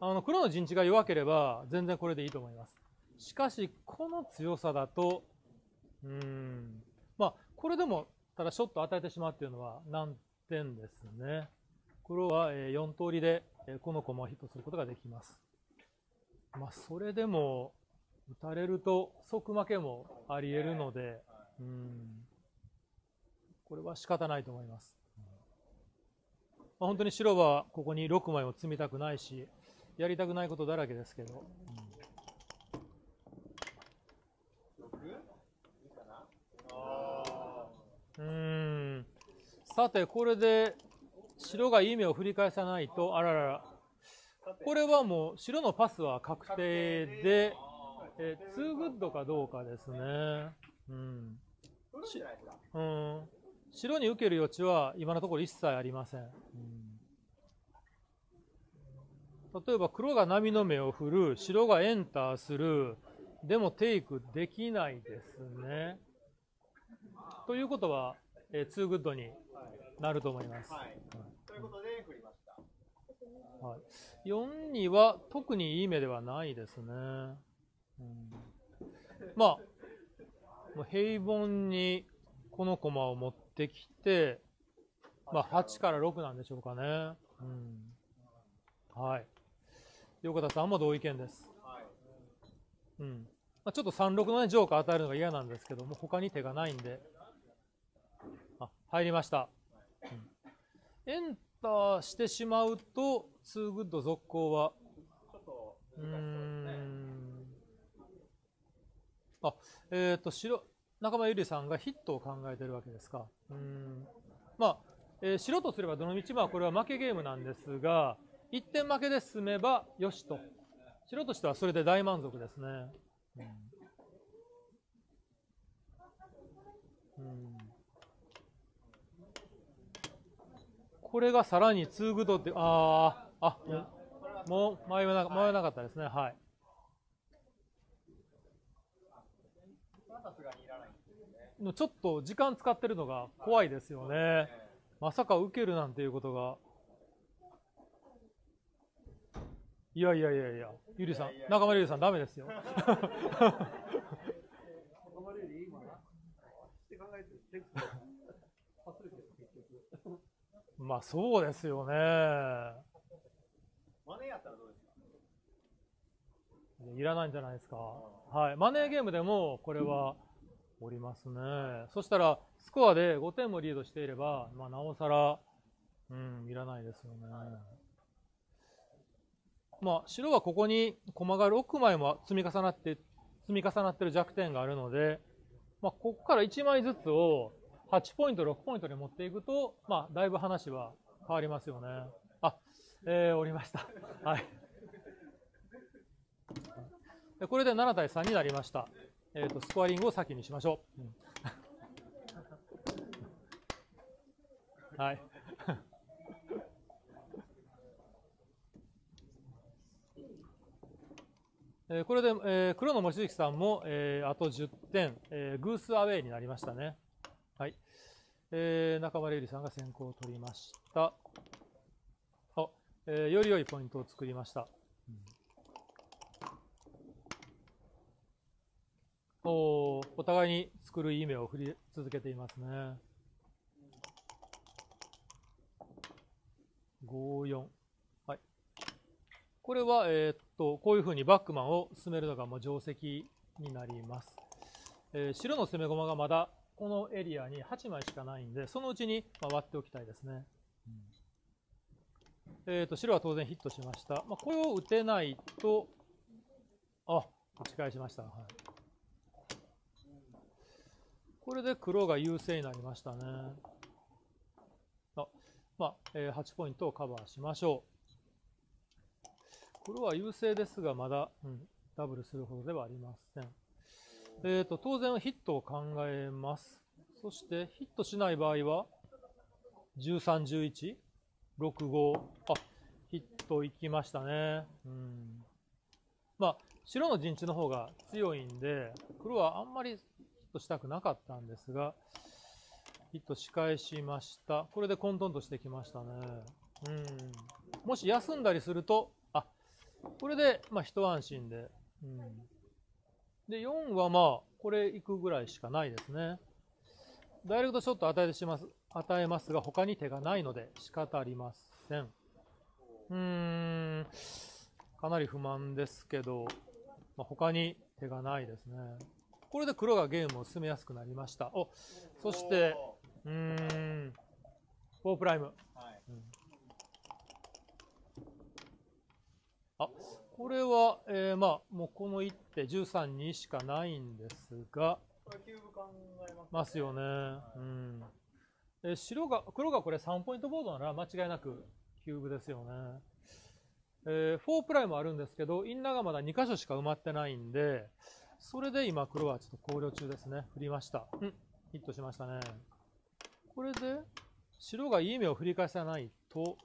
あの黒の陣地が弱ければ全然これでいいと思います。しかし、この強さだと、うん、まあ、これでも、ただショット与えてしまうっていうのは難点ですね。黒は4通りでこの駒をヒットすることができます。まあ、それでも、打たれると即負けもあり得るので、うん、これは仕方ないと思います。まあ、本当に白はここに6枚を積みたくないし、やりたくないことだらけですけど。う、ん。さて、これで白がいい目を振り返さないと、あららら。これはもう白のパスは確定で、え too good かどうかですね。うん。うん、白に受ける余地は今のところ一切ありません。うん例えば黒が並の目を振る、白がエンターする、でもテイクできないですね。ということは、えー、 too good になると思います。はい。ということで振りました。はい、4-2は特にいい目ではないですね。うん、まあ、もう平凡にこの駒を持ってきて、まあ、8から6なんでしょうかね。うん、はい。横田さんも同意見です。はい、うんまあ、ちょっと36の、ね、ジョーカー与えるのが嫌なんですけども、他に手がないんで、あ入りました。うん、エンターしてしまうと、 too good 続行は、うん、あえっ、ー、と白仲間ゆりさんがヒットを考えてるわけですか。うん。まあえー、白とすればどの道もこれは負けゲームなんですが、1点負けで進めばよしと。白としてはそれで大満足ですね。うん。うん、これがさらに2グドって、ああ、あ、もう迷わな迷わなかったですね。はい。ちょっと時間使ってるのが怖いですよね。まさか受けるなんていうことがいやいやいやいや、ゆりさん、中村ゆりさん、ダメですよ。まあそうですよね。マネーやったらどうですか？いらないんじゃないですか。はい。マネーゲームでもこれはおりますね。そしたら、スコアで5点もリードしていれば、まあ、なおさら、うん、いらないですよね。まあ、白はここに駒が6枚も積み重なって、積み重なってる弱点があるので、まあ、ここから1枚ずつを8ポイント、6ポイントに持っていくと、まあ、だいぶ話は変わりますよね。えー、おりました。はい。でこれで7対3になりました。えっ、と、スコアリングを先にしましょう。うんはい。えーこれで、えー黒の望月さんも、えーあと10点、えーグースアウェイになりましたね。はい。えー中丸ゆりさんが先行を取りました。えーより良いポイントを作りました。うんおお互いに作るいい目を振り続けていますね。5、4。はい。これは、えーっと、こういうふうにバックマンを進めるのがもう定石になります。えー白の攻め駒がまだこのエリアに8枚しかないんで、そのうちにまあ割っておきたいですね。えーっと、白は当然ヒットしました。まあ、これを打てないと、あ、打ち返しました。はい。これで黒が優勢になりましたね。あまあ、えー8ポイントをカバーしましょう。黒は優勢ですが、まだ、うん、ダブルするほどではありません。えー、と当然ヒットを考えます。そしてヒットしない場合は、13、11、6、5、あヒットいきましたね。うんまあ、白の陣地の方が強いんで、黒はあんまりヒットしたくなかったんですが、ヒット仕返しました。これで混沌としてきましたね。うん。もし休んだりすると、あ、これで、まあ、一安心で。うん。で、4はまあ、これ行くぐらいしかないですね。ダイレクトショット与えてします、与えますが、他に手がないので仕方ありません。うーん。かなり不満ですけど、まあ、他に手がないですね。これで黒がゲームを進めやすくなりました。お、そして、うーん、4プライム。はい。あ、これは、えーまあ、もうこの一手13にしかないんですが、これキューブ考えます。ますよね。うん。え白が、黒がこれ3ポイントボードなら間違いなくキューブですよね。えー、4プライもあるんですけど、インナーがまだ2箇所しか埋まってないんで、それで今黒はちょっと考慮中ですね。振りました。うん。ヒットしましたね。これで、白がいい目を振り返さないと、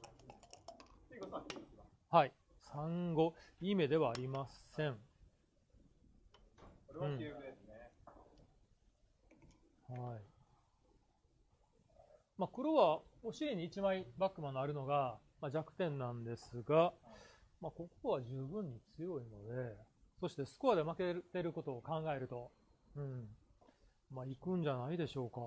はい。3、5、いい目ではありません。これはキューブですね。はい。まあ、黒はお尻に1枚バックマンのあるのが、まあ、弱点なんですが、まあ、ここは十分に強いので、そしてスコアで負けてることを考えると、うん、まあ、行くんじゃないでしょうか。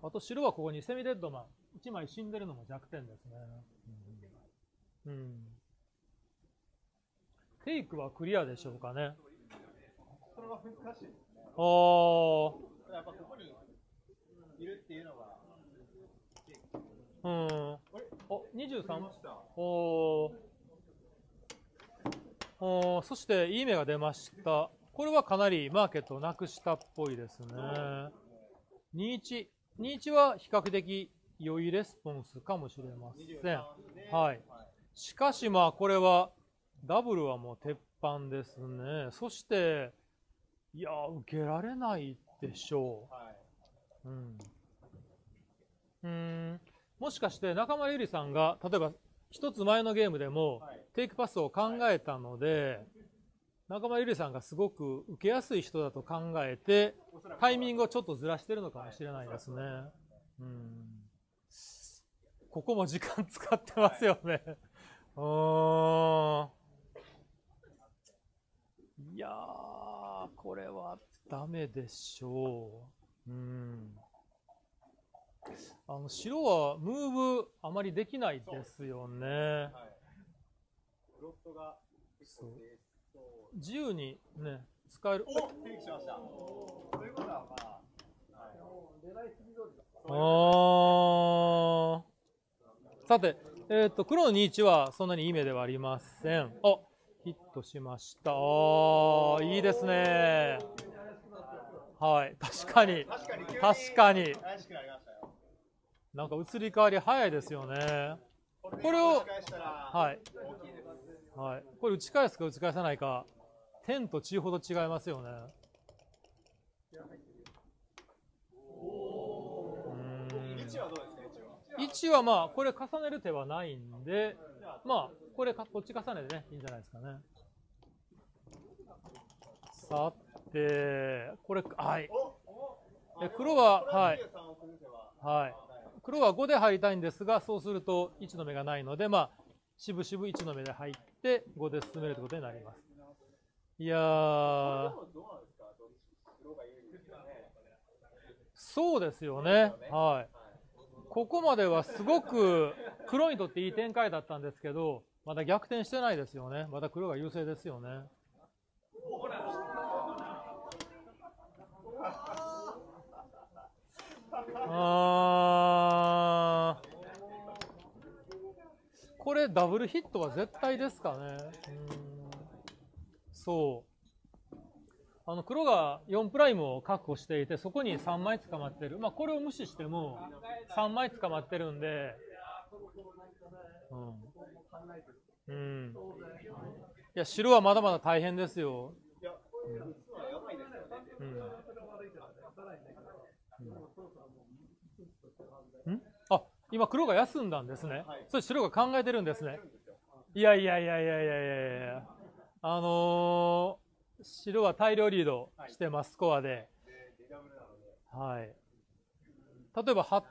あと白はここにセミデッドマン、1枚死んでるのも弱点ですね。うん。うんテイクはクリアでしょうかね。それは難しいですね。あやっぱここにいるっていうのが、うん。あれお、23出ました。おーおーそして、いい目が出ました。これはかなりマーケットをなくしたっぽいですね。21。21は比較的良いレスポンスかもしれません。23で。はいしかしまあ、これは、ダブルはもう鉄板ですね。そして、いや、受けられないでしょう。はい。うんんもしかして中村ゆりさんが例えば一つ前のゲームでもはい。テイクパスを考えたので中村ゆりさんがすごく受けやすい人だと考えてタイミングをちょっとずらしてるのかもしれないですね。うんここも時間使ってますよね。うーんいやー、これはダメでしょう。うん。あの、白はムーブあまりできないですよね。はい。ブロ。自由にね、使える。おテイクしました。ということは、まあ、はい。狙いすぎ通りだ。あーさて、えっ、と、黒の21はそんなにいい目ではありません。あ、ヒットしました。いいですね。はい、確かに。確かに、なんか移り変わり早いですよね。おこれをはい。はい、これ打ち返すか打ち返さないか天と地ほど違いますよね。位置はまあこれ重ねる手はないんでまあこれかこっち重ねてねいいんじゃないですかね。さてこれはい。え黒ははい。23を崩せばはい。黒は5で入りたいんですがそうすると1の目がないのでまあしぶしぶ1の目で入って5で進めるということになります。いやー。そうですよね。はい。ここまではすごく黒にとっていい展開だったんですけど、まだ逆転してないですよね。まだ黒が優勢ですよね。あこれダブルヒットは絶対ですかね。うんそう。あの黒が4プライムを確保していて、そこに3枚捕まってる。まあ、これを無視しても3枚捕まってるんで、うん。うん。いや、白はまだまだ大変ですよ。うん。あ、今黒が休んだんですねはい。それ白が考えてるんですね。いやいやいやいやいやいやいやあのー白は大量リードしてます、スコアで。で、デダブルなので。はい。例えばは、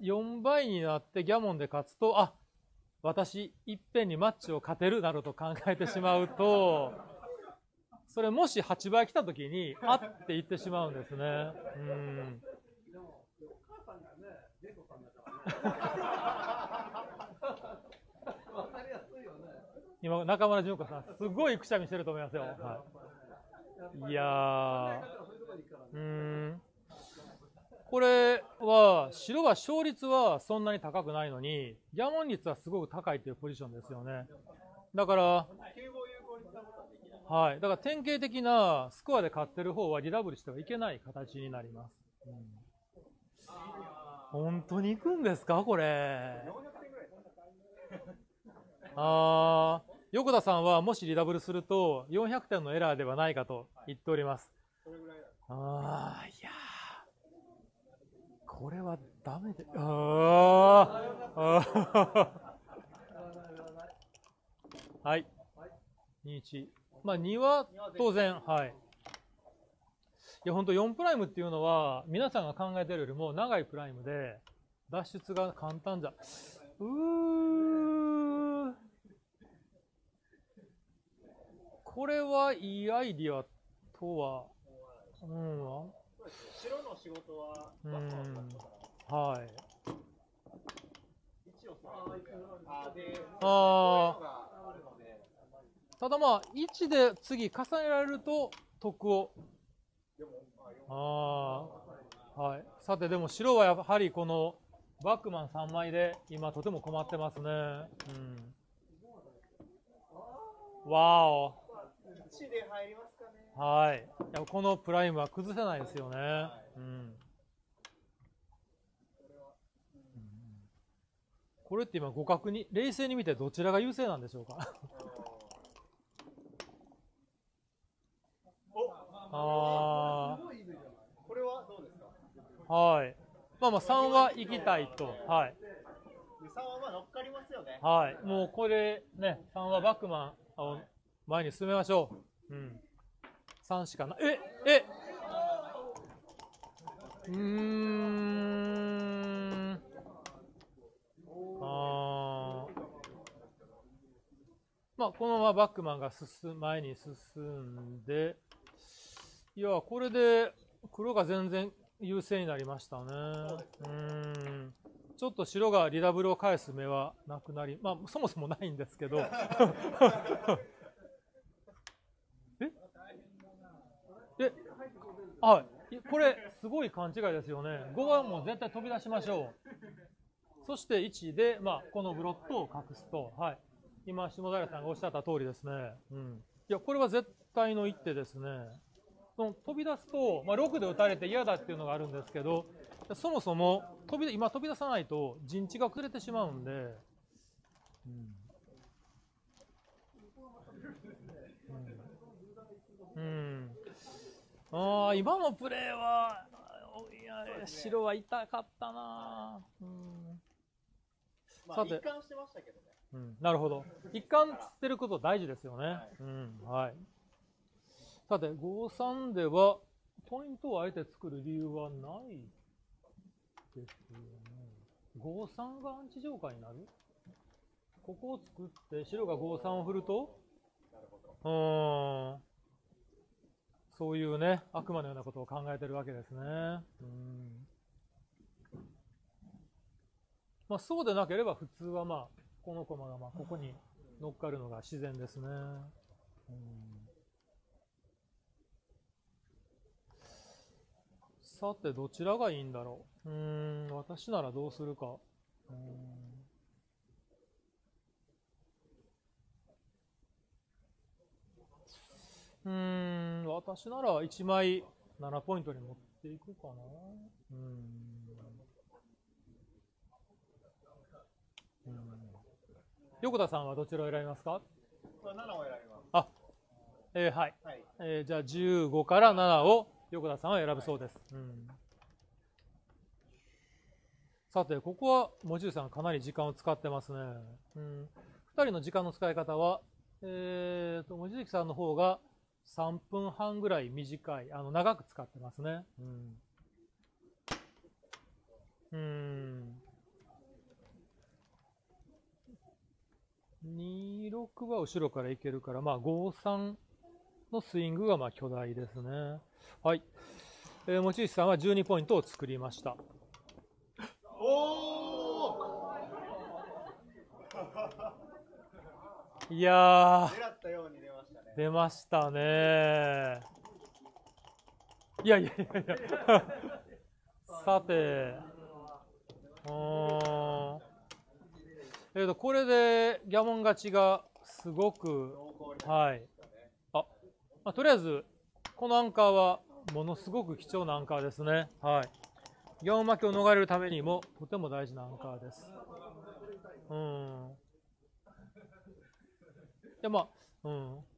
4倍になってギャモンで勝つと、あ私、いっぺんにマッチを勝てるなどと考えてしまうと、それもし8倍来たときに、あって言ってしまうんですね。うん。今、中村純子さん、すごいくしゃみしてると思いますよ。はい、いやー、うん。これは、白は勝率はそんなに高くないのに、ギャモン率はすごく高いというポジションですよね。だから、はい。だから典型的なスコアで勝ってる方はリダブルしてはいけない形になります。うん本当に行くんですかこれ。あ、横田さんはもしリダブルすると400点のエラーではないかと言っております。それぐらいだ。あ、いやーこれはダメで、あ、あはい。2、1。まあ2は当然、はい。いや、本当4プライムっていうのは、皆さんが考えてるよりも長いプライムで、脱出が簡単じゃ、うー。これはいいアイディアとは、うん、白の仕事は、バックマンだったからはい。あ、あ、ただまあ、1で次重ねられると得を。あ、あ。はい。さて、でも白はやはりこのバックマン3枚で今とても困ってますね。うん。わお。1で入ります。はい。このプライムは崩せないですよね。うん。これって今互角に、冷静に見てどちらが優勢なんでしょうか？おあこれはどうですか？あ。はい。まあまあ3は行きたいと。はい。で3はまあ乗っかりますよね。はい。もうこれね、3はバックマンを前に進めましょう。うん。3しかな？い。ええうーん。あーまあ、このままバックマンが進前に進んで、いや、これで黒が全然優勢になりましたね。うん。ちょっと白がリダブルを返す目はなくなり、まあ、そもそもないんですけど。ええはい。これ、すごい勘違いですよね。5はも絶対飛び出しましょう。そして1で、まあ、このブロックを隠すと。はい。今、下平さんがおっしゃった通りですね。うん。いや、これは絶対の一手ですね。その飛び出すと、まあ、6で打たれて嫌だっていうのがあるんですけど、そもそも飛び今飛び出さないと陣地が崩れてしまうんで、うん。うん。ああ、今のプレーは、いや、白は痛かったな。うん。まあ、さて一貫してましたけどね。うん、なるほど。一貫つってること大事ですよね。うん、はい。さて、5-3では、ポイントをあえて作る理由はないですよね。5-3がアンチ浄化になる？ここを作って、白が5-3を振ると、なるほど。うーん。そういうね、悪魔のようなことを考えてるわけですね。うん。まあ、そうでなければ普通はまあ、この駒がまあ、ここに乗っかるのが自然ですね。うん、さて、どちらがいいんだろう。うん、私ならどうするか。うんうん、私なら1枚7ポイントに持っていくかな。うーん。うん横田さんはどちらを選びますか？これ7を選びます。あ、えーはい。はい。えーじゃあ15から7を横田さんは選ぶそうです。うん、さて、ここは望月さんかなり時間を使ってますね。うん、2人の時間の使い方は、えー、と望月さんの方が3分半ぐらい短い、あの長く使ってますね。うん。うん26は後ろからいけるから、まあ、53のスイングがまあ巨大ですね。はい。えー、持石さんは12ポイントを作りました。いや出ましたねいやいやいやいや。さて、うーん。えーと、これでギャモン勝ちがすごくはい。あ、まあ、とりあえず、このアンカーはものすごく貴重なアンカーですね。はい。ギャオン負けを逃れるためにもとても大事なアンカーです。うん。で、まあ、うん。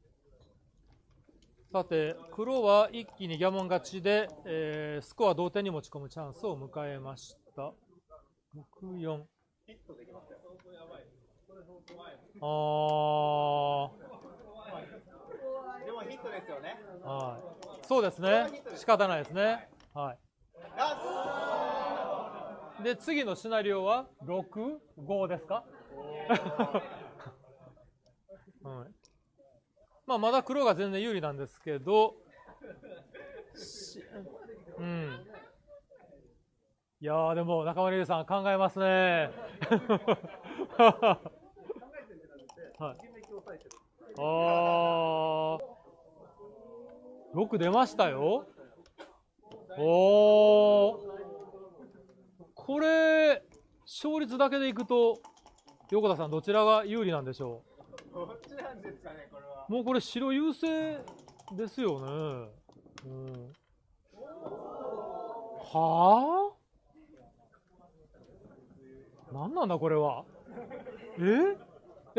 さて、黒は一気にギャモン勝ちで、えースコア同点に持ち込むチャンスを迎えました。6-4。ヒットできますよ。あ。でもヒットですよね。はい。そうですね。仕方ないですね。はい。ラで、次のシナリオは6、5ですか、う ん、まあ、まだ黒が全然有利なんですけど、うん。いやー、でも中村優さん考えますね。はい。あー。6出ましたよ。お。これ、勝率だけでいくと、横田さん、どちらが有利なんでしょどっちなんですかね、これはう。。もうこれ、白優勢ですよね。うん、はあ？何なんだ、これは？え？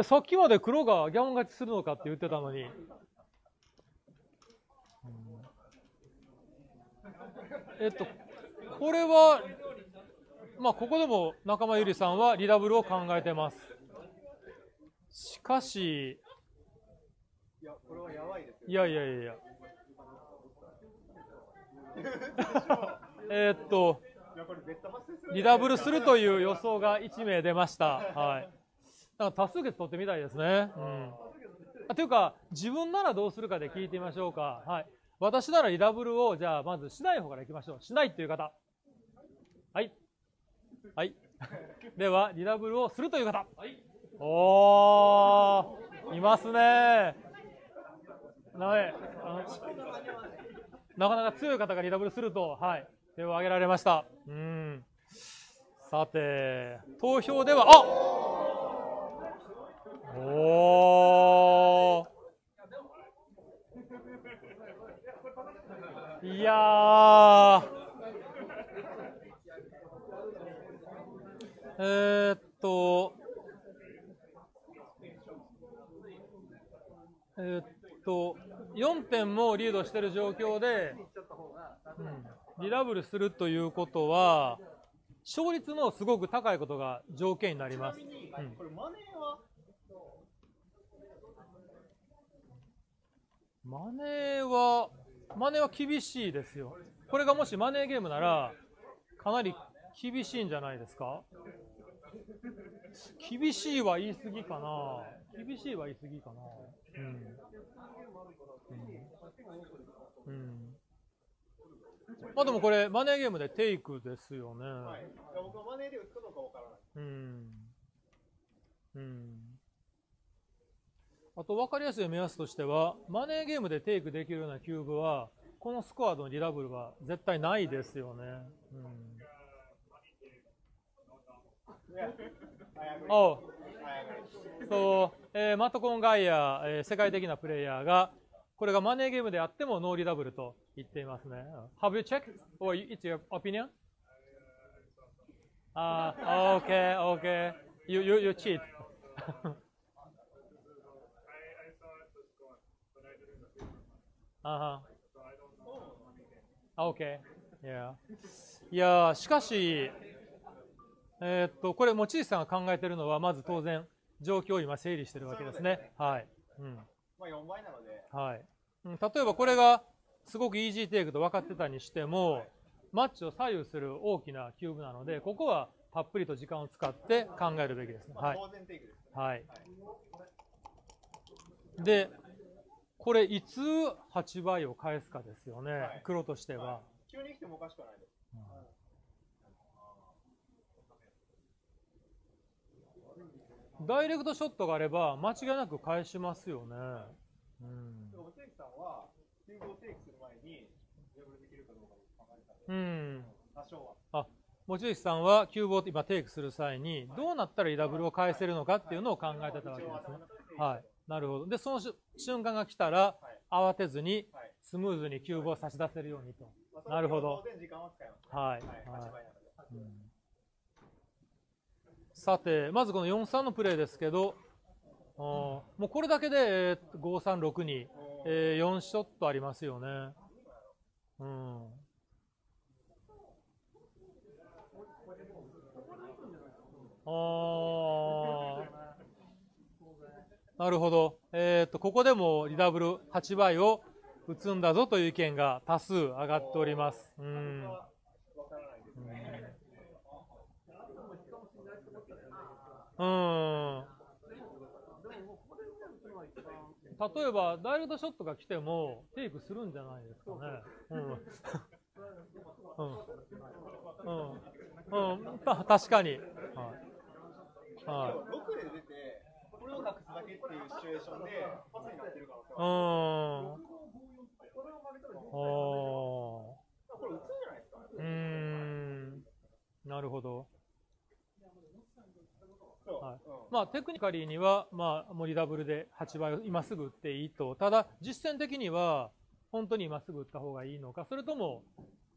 いさっきまで黒がギャン勝ちするのかって言ってたのに。えっと、これは、まあ、ここでも仲間ゆりさんはリダブルを考えてます。しかし、いや、これはやばいですよ。いやいやいやいや。えーっと。リダブルするという予想が1名出ました。はい。だから多数決取ってみたいですね。うん。あというか、自分ならどうするかで聞いてみましょうか。はい。私ならリダブルを、じゃあまずしない方からいきましょう。しないっていう方。はい。はい。では、リダブルをするという方。おー、いますね。なめあのなかなか強い方がリダブルすると、はい、手を挙げられました。うん。さて、投票では、あおー。いやー。えー、っと、えーっと、と4点もリードしている状況で、うん、リダブルするということは、勝率のすごく高いことが条件になります。マネーはマネーは、マネーは厳しいですよ。これがもしマネーゲームなら、かなり厳しいんじゃないですか？厳しいは言い過ぎかな厳しいは言い過ぎかなうん。うん。うんまあでもこれ、マネーゲームでテイクですよね。はい。僕はマネーで打つかどうかわからない。うん。うん。あと分かりやすい目安としては、マネーゲームでテイクできるようなキューブは、このスコアのリダブルは絶対ないですよね。うん。Oh, I agree. そう、えーマット・コンガイア、えー世界的なプレイヤーが、これがマネーゲームであってもノーリダブルと言っていますね。Have you checked? Or it's your opinion? あー、OK, OK. You, you, you cheat. ああ、OK いやしかし、えーっと、これ、持ち主さんが考えているのは、まず当然、状況を今整理してるわけですね。はい。うん。まあ4倍なので、はい。うん、例えばこれが、すごくイージーテイクと分かってたにしても、マッチを左右する大きなキューブなので、ここはたっぷりと時間を使って考えるべきですね。まあはい。当然テイクです。はい。で、これ、いつ8倍を返すかですよね、はい黒としては。急に来てもおかしくはないです。ダイレクトショットがあれば、間違いなく返しますよね。うんでも、さんは、キューブをテイクする前に、ジャブルできるかどうか考えてたんうん。多少は。持ち主さんはキューブを今テイクする際にどうなったらイダブルを返せるのかっていうのを考えてたわけですね。はい。なるほど。で、そのし瞬間が来たら慌てずにはい。スムーズにキューブを差し出せるようにと。まあなるほどは使い。はい。はい。8は倍なので。いうんさて、まずこの4-3のプレーですけど、もうこれだけでえー5-3-6に、えー4ショットありますよね。うん。あなるほど。えっ、と、ここでもリダブル8倍を打つんだぞという意見が多数上がっております。うん。わからないですね。うん。例えば、ダイレクトショットが来ても、テイクするんじゃないですかね。うん。うん。うん。うん。た確かに。はい。はい。6で出て、これを隠すだけっていうシチュエーションで、パスになってる可能性うはある。ん。おこれ打つん。じゃないですか。うーん。なるほど。まあ、テクニカリーには、まあ、もうリダブルで8倍を今すぐ打っていいと。ただ、実践的には、本当に今すぐ打った方がいいのか、それとも、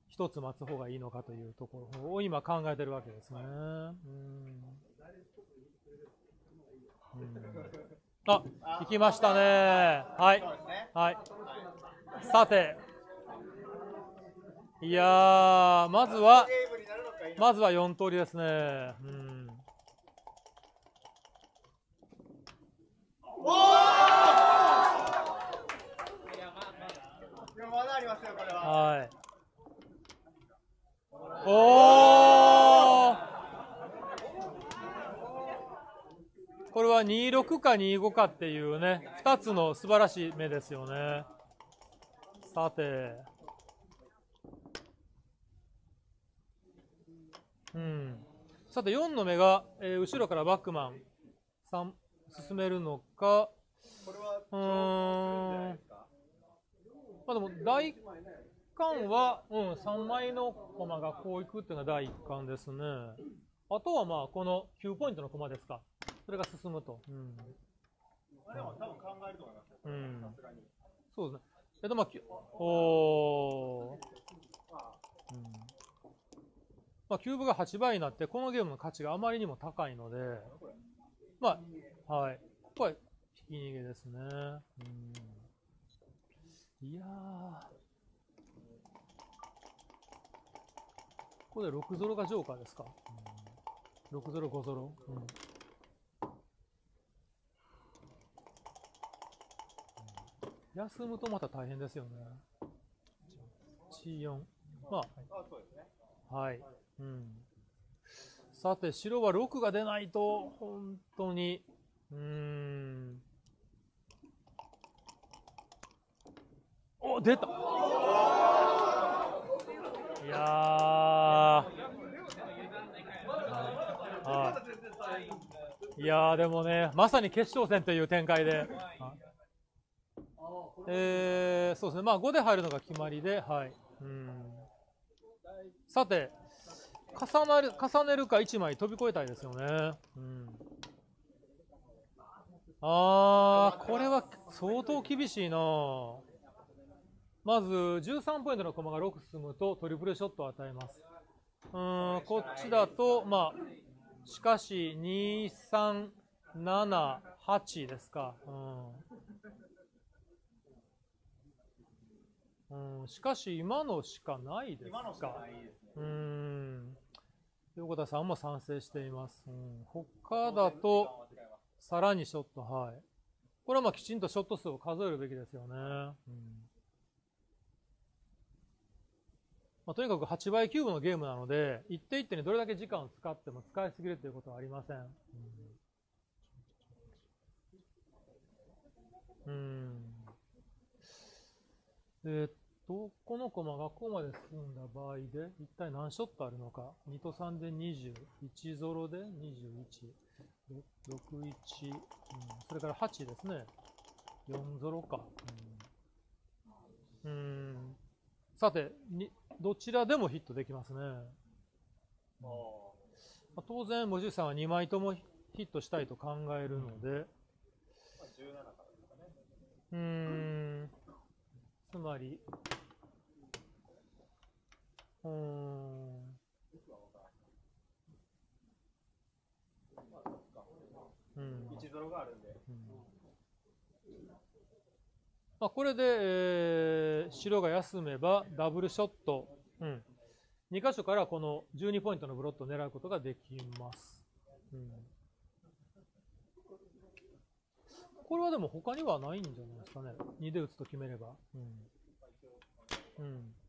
一つ待つ方がいいのかというところを今考えてるわけですね。うん。あ、行きましたね。はい。はい。さて。いやー、まずは、まずは4通りですね。うん。いやまだありますよ、これは。はい。おーこれは26か25かっていうね、2つの素晴らしい目ですよね。さて。うん。さて、4の目が、えー後ろからバックマン3進めるのか、これは、うーん。まあでも、第一巻は、うん、3枚の駒がこういくっていうのが第一巻ですね。あとはまあ、この9ポイントの駒ですか。それが進むと。うん。まあでも多分考えると思いますよ。うんさすがに。そうですね。えっと、まあ、きおー。まあ、うん。まあ、キューブが8倍になって、このゲームの価値があまりにも高いので、まあ、はい。これ、き逃げですね。うん、いやー。ここで6ゾロがジョーカーですか？うん、6ゾロ、5ゾロ。うん休むとまた大変ですよね。4。まあ。はい。うん。さて、白は6が出ないと、本当に、うーん。お、出たいやー。はい。いや、でもね、まさに決勝戦という展開で。えー、そうですね。まあ、5で入るのが決まりで、はい。うん。さて、重なる、重ねるか1枚飛び越えたいですよね。うん。あー、これは相当厳しいなまず、13ポイントの駒が6進むとトリプルショットを与えます。うん、こっちだと、まあ、しかし、2、3、7、8ですか。うん。うん、しかし、今のしかないですか。今のしかないですね。うーん。横田さんも賛成しています。うん、他だと、さらにショット、はい。これはまあきちんとショット数を数えるべきですよね。うんまあ、とにかく8倍キューブのゲームなので、一手一手にどれだけ時間を使っても使いすぎるということはありません。うん。うんえーっと、この駒がここまで進んだ場合で、一体何ショットあるのか。2と3で20、1ゾロで21、6、1、うん、それから8ですね。4ゾロか。うん、うんさてに、どちらでもヒットできますね。まあ、当然、文字さんは2枚ともヒットしたいと考えるので、まあ、17からですかね。うーん、つまり、うん、うん。があるん。で。まあ、これで、えー白が休めばダブルショット、うん、2箇所からこの12ポイントのブロットを狙うことができます。うん、これはでも他にはないん。じゃないですかね。2で打つと決めれば。うん。うん。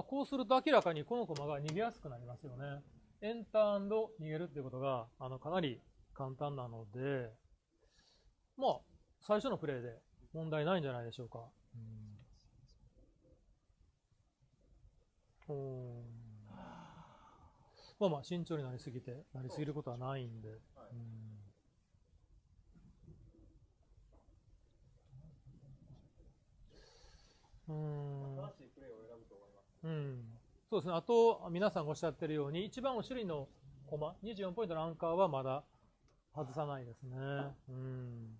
まあ、こうすると明らかにこの駒が逃げやすくなりますよね。エンター逃げるっていうことがあのかなり簡単なので、まあ、最初のプレーで問題ないんじゃないでしょうか。うん、うんまあまあ、慎重になりすぎて、なりすぎることはないんで。うん。うんうん、そうですね、あと、皆さんがおっしゃってるように、一番後ろの駒、24ポイントのアンカーはまだ外さないですね。うん、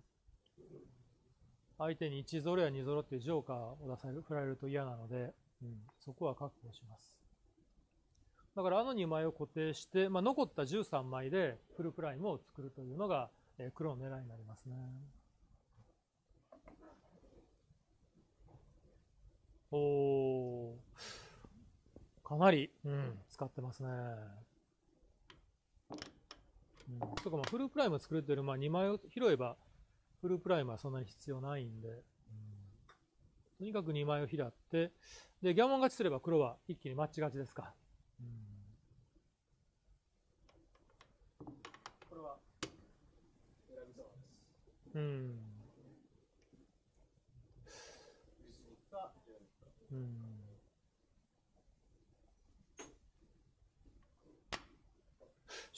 相手に1ゾロや2ゾロっていうジョーカーを出される振られると嫌なので、うん、そこは確保します。だからあの2枚を固定して、まあ、残った13枚でフルプライムを作るというのが、えー黒の狙いになりますね。おー。かなり、うん、使ってますね。うん、そうか、まあ、フルプライムを作るっていうより、まあ、2枚を拾えば、フルプライムはそんなに必要ないんで、うんとにかく2枚を拾って、で、ギャモン勝ちすれば黒は一気にマッチ勝ちですか。これはうです。うん。うん。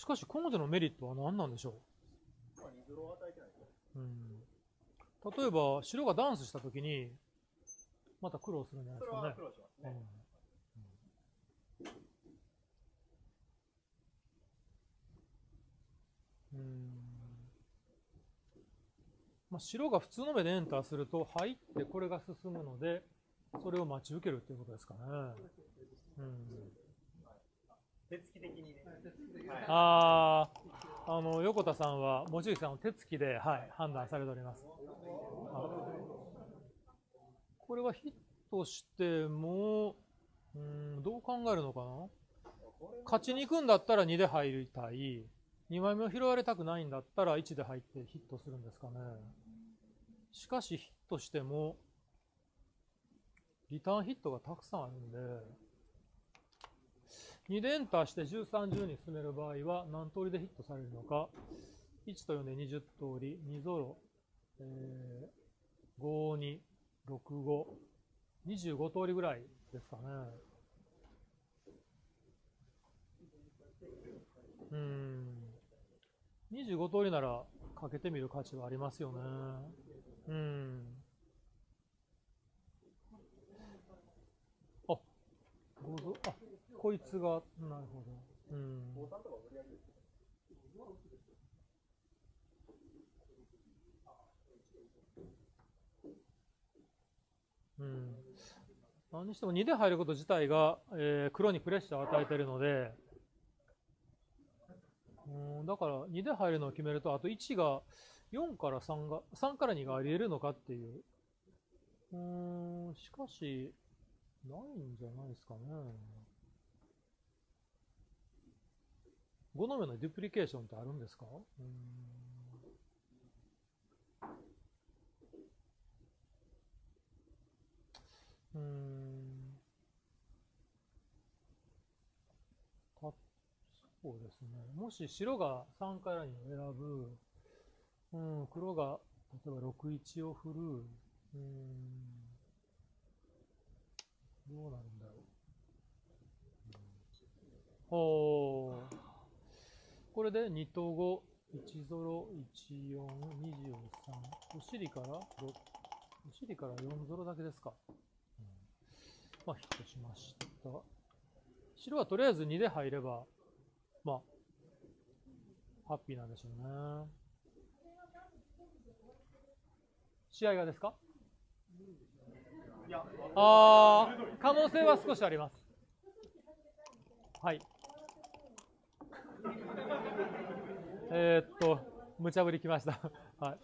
しかし、彼女のメリットは何なんでしょ、う、うん、例えば、白がダンスしたときに、また苦労するんじゃないですかね。ますね。うんうんまあ、白が普通の目でエンターすると入ってこれが進むのでそれを待ち受けるっていうことですかね。うん、手つき的にね。あああの横田さんは望月さんを手つきで、はい、判断されております。これはヒットしても、うん、どう考えるのかな？勝ちに行くんだったら2で入りたい。2枚目を拾われたくないんだったら1で入ってヒットするんですかね。しかしヒットしても、リターンヒットがたくさんあるんで、2でエンターして13、10に進める場合は何通りでヒットされるのか、1と4で20通り、2ゾロ、えー、5、2、6、5、25通りぐらいですかね。うん。25通りならかけてみる価値はありますよね。うん。あ、ごぞ、あ、こいつが、なるほど。うん。うん。何にしても2で入ること自体が、えー、黒にプレッシャーを与えているので、うん、だから2で入るのを決めると、あと1が4から3が、3から2があり得るのかっていう。うん、しかし、ないんじゃないですかね。5の目のデュプリケーションってあるんですか？うん。うんそうですね。もし白が3から2を選ぶ、うん、黒が例えば6、1を振る、うん、どうなるんだろう。うん、おこれで2と5、1ゾロ、1、4、23。お尻から6、お尻から4ゾロだけですか。うん、まあ、ヒットしました。白はとりあえず2で入れば、まあ、ハッピーなんでしょうね。試合がですか？ああ、可能性は少しあります。はい。え、っと、無茶ぶりきました。はい。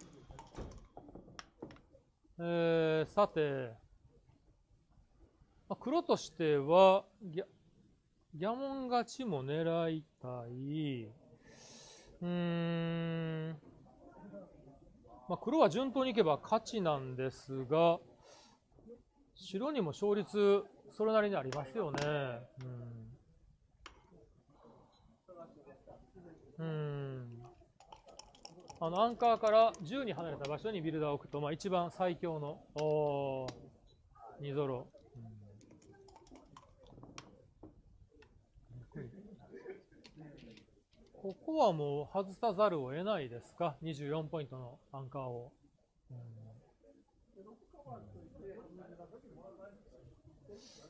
えー、さて、まあ、黒としては、ギャギャモン勝ちも狙いたい。うーん。まあ、黒は順当にいけば勝ちなんですが、白にも勝率、それなりにありますよね。うん。うん。あの、アンカーから10に離れた場所にビルダーを置くと、まあ、一番最強の、おー、2ゾロ。ここはもう外さざるを得ないですか、24ポイントのアンカーを。うん、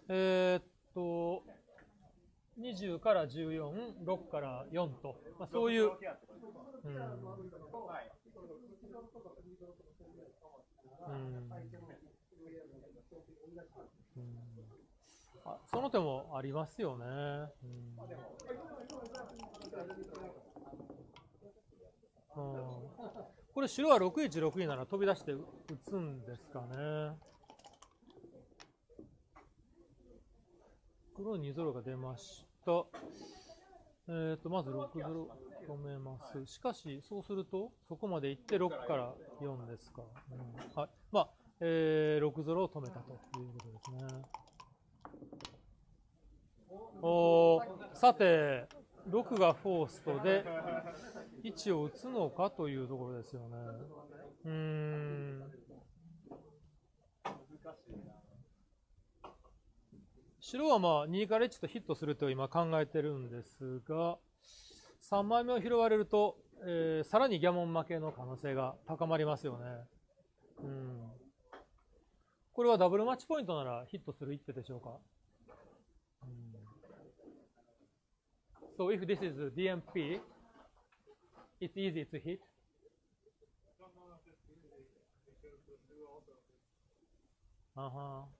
えー、っと、20から14、6から4と、まあ、そういう、うん、うん。あその手もありますよね。うん、うん、これ白は616なら飛び出して打つんですかね。黒2ゾロが出ました。えーと、まず6ゾロ止めます。しかし、そうすると、そこまで行って6から4ですか。うん、はい。まあ、えー、6ゾロを止めたということですね。おさて、6がフォーストで、位置を打つのかというところですよね。うーん。白はまあ2から1とヒットすると今考えてるんですが、3枚目を拾われると、えー、さらにギャモン負けの可能性が高まりますよね。うん。これはダブルマッチポイントならヒットする一手でしょうか。So if this is DMP, it's easy to hit. Uh-huh.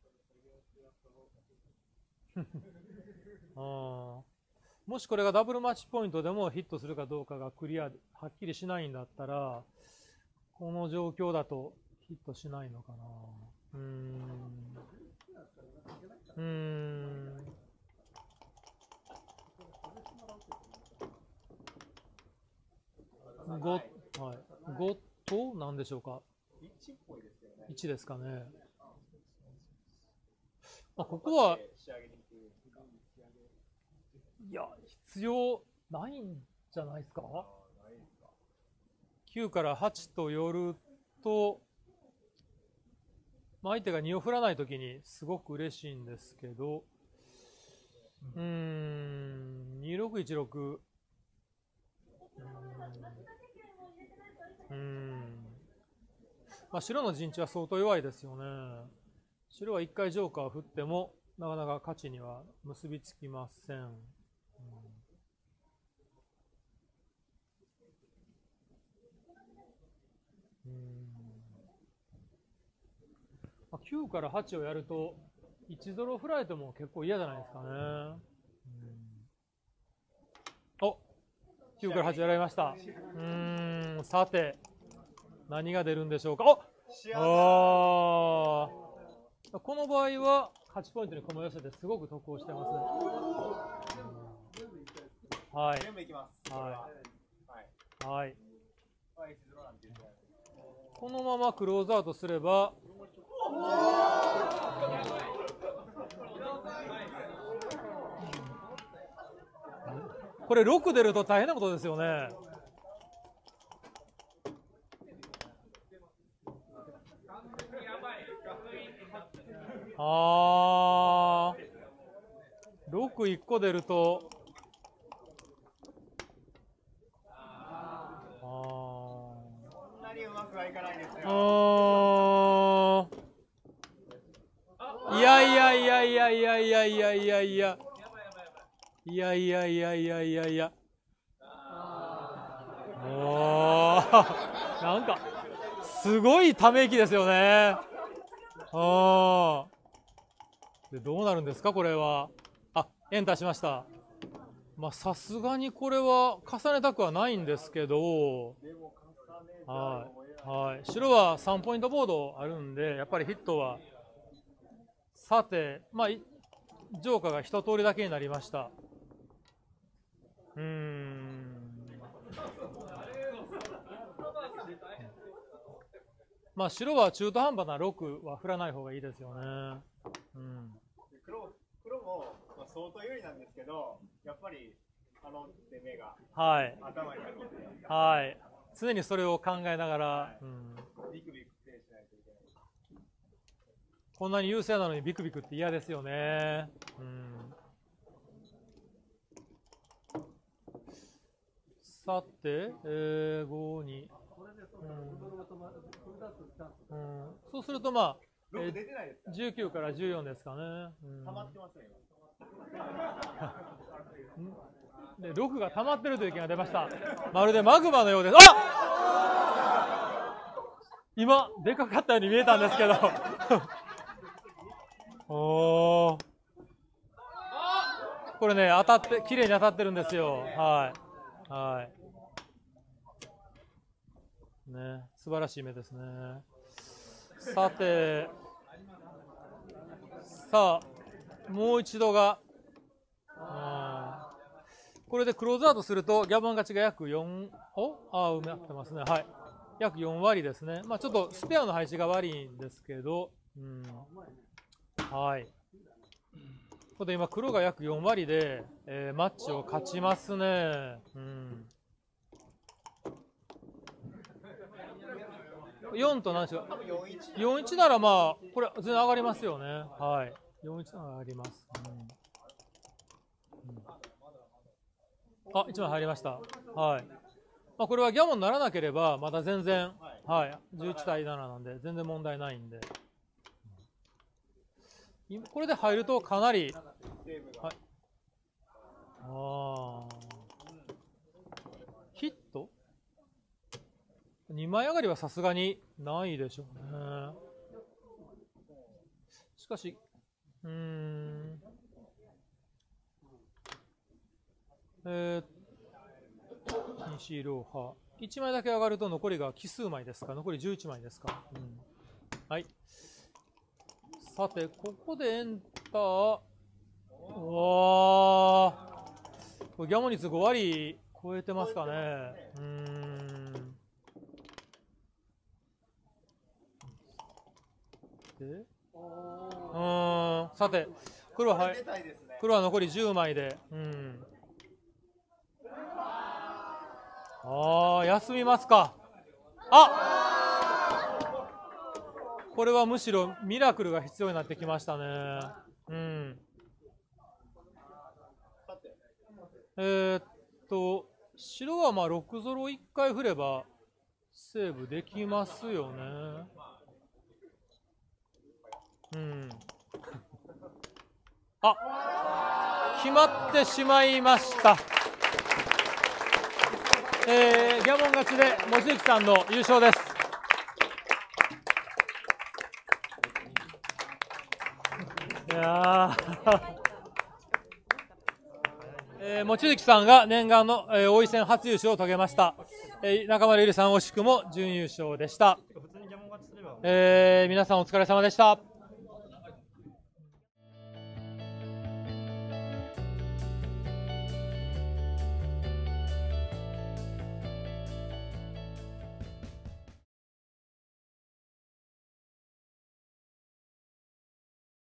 あ もしこれがダブルマッチポイントでもヒットするかどうかがクリア、はっきりしないんだったら、この状況だとヒットしないのかな。うーん。うーん。5、はい。5と何でしょうか。1です。かね。あ、ここは、いや、必要ないんじゃないですか？9から8と寄ると、まあ、相手が2を振らないときにすごく嬉しいんですけど、うん、2616、うん、うんまあ、白の陣地は相当弱いですよね。白は1回ジョーカーを振っても、なかなか勝ちには結びつきませ。んまあ、9から8をやると、1ゾロ振られても結構嫌じゃないですかね。うん、お9から8やられました。うーん、さて、何が出るんでしょうか。おあーこの場合は、勝ちポイントにこの寄せてすごく得をしてます。はい。全部いきます。はいはい。はいこのままクローズアウトすれば、これ6出ると大変なことですよね。あー、6、1個出ると、あー。そんなにうまくはいかないですうよ。いやいやいやいやいやいやいやいやいや。いやいやいやいやいやいや。おー、なんか、すごいため息ですよね。あ。で、どうなるんですか、これは。あ、エンターしました。まあ、さすがにこれは重ねたくはないんですけど、はい、はい、白は3ポイントボードあるんで、やっぱりヒットは、さて、まあ、いジョーカーが一通りだけになりました。うーん。まあ、白は中途半端な6は振らない方がいいですよね。うん。黒黒も、まあ、相当有利なんですけど、やっぱりあの出目がはい。頭にあるので、はい。常にそれを考えながら、うん。ビクビクプレイしないといけない。こんなに優勢なのにビクビクって嫌ですよね。うん。さて、えー、5に、うんうん、そうするとまあ、え6ー出てないですか？19から14ですかね。うん溜まってますよ、で6が溜まってるという意見が出ました。まるでマグマのようです。あ今、でかかったように見えたんですけど。おー。これね、当たって、綺麗に当たってるんですよ。はい。はい。ね、素晴らしい目ですね。さて、さあ、もう一度が、うんこれでクローズアウトすると、ギャバン勝ちが約4、お？ああ、埋まってますね。はい。約4割ですね。まあちょっとスペアの配置が悪いんですけど、うん。はい。ここで今、黒が約4割で、えーマッチを勝ちますね。うん。4と何でしょう多分41 41ならまあ、これ全然上がりますよね。はい。41なら上がります。うんうんあ、1枚入りました。はい。まあ、これはギャモンにならなければ、まだ全然、はい。11対7なんで、全然問題ないんで。これで入るとかなり、はいああ。ヒット ?2 枚上がりはさすがにないでしょうね。しかし、うーん。えー、西ローハ。1枚だけ上がると残りが奇数枚ですか？残り11枚ですか、うん、はい。さて、ここでエンター。うわこれギャモ率5割超えてますかね。うん。で？うん。さて、黒は、黒は残り10枚で。うん。ああ、休みますか。あこれはむしろミラクルが必要になってきましたね。うん。えー、っと、白はまあ6ゾロ1回振ればセーブできますよね。うん。あ決まってしまいました。えー、ギャモン勝ちで望月さんの優勝です。やえー、望月さんが念願の、えー、王位戦初優勝を遂げました。えー、中丸ゆりさん惜しくも準優勝でした。えー、皆さんお疲れ様でした。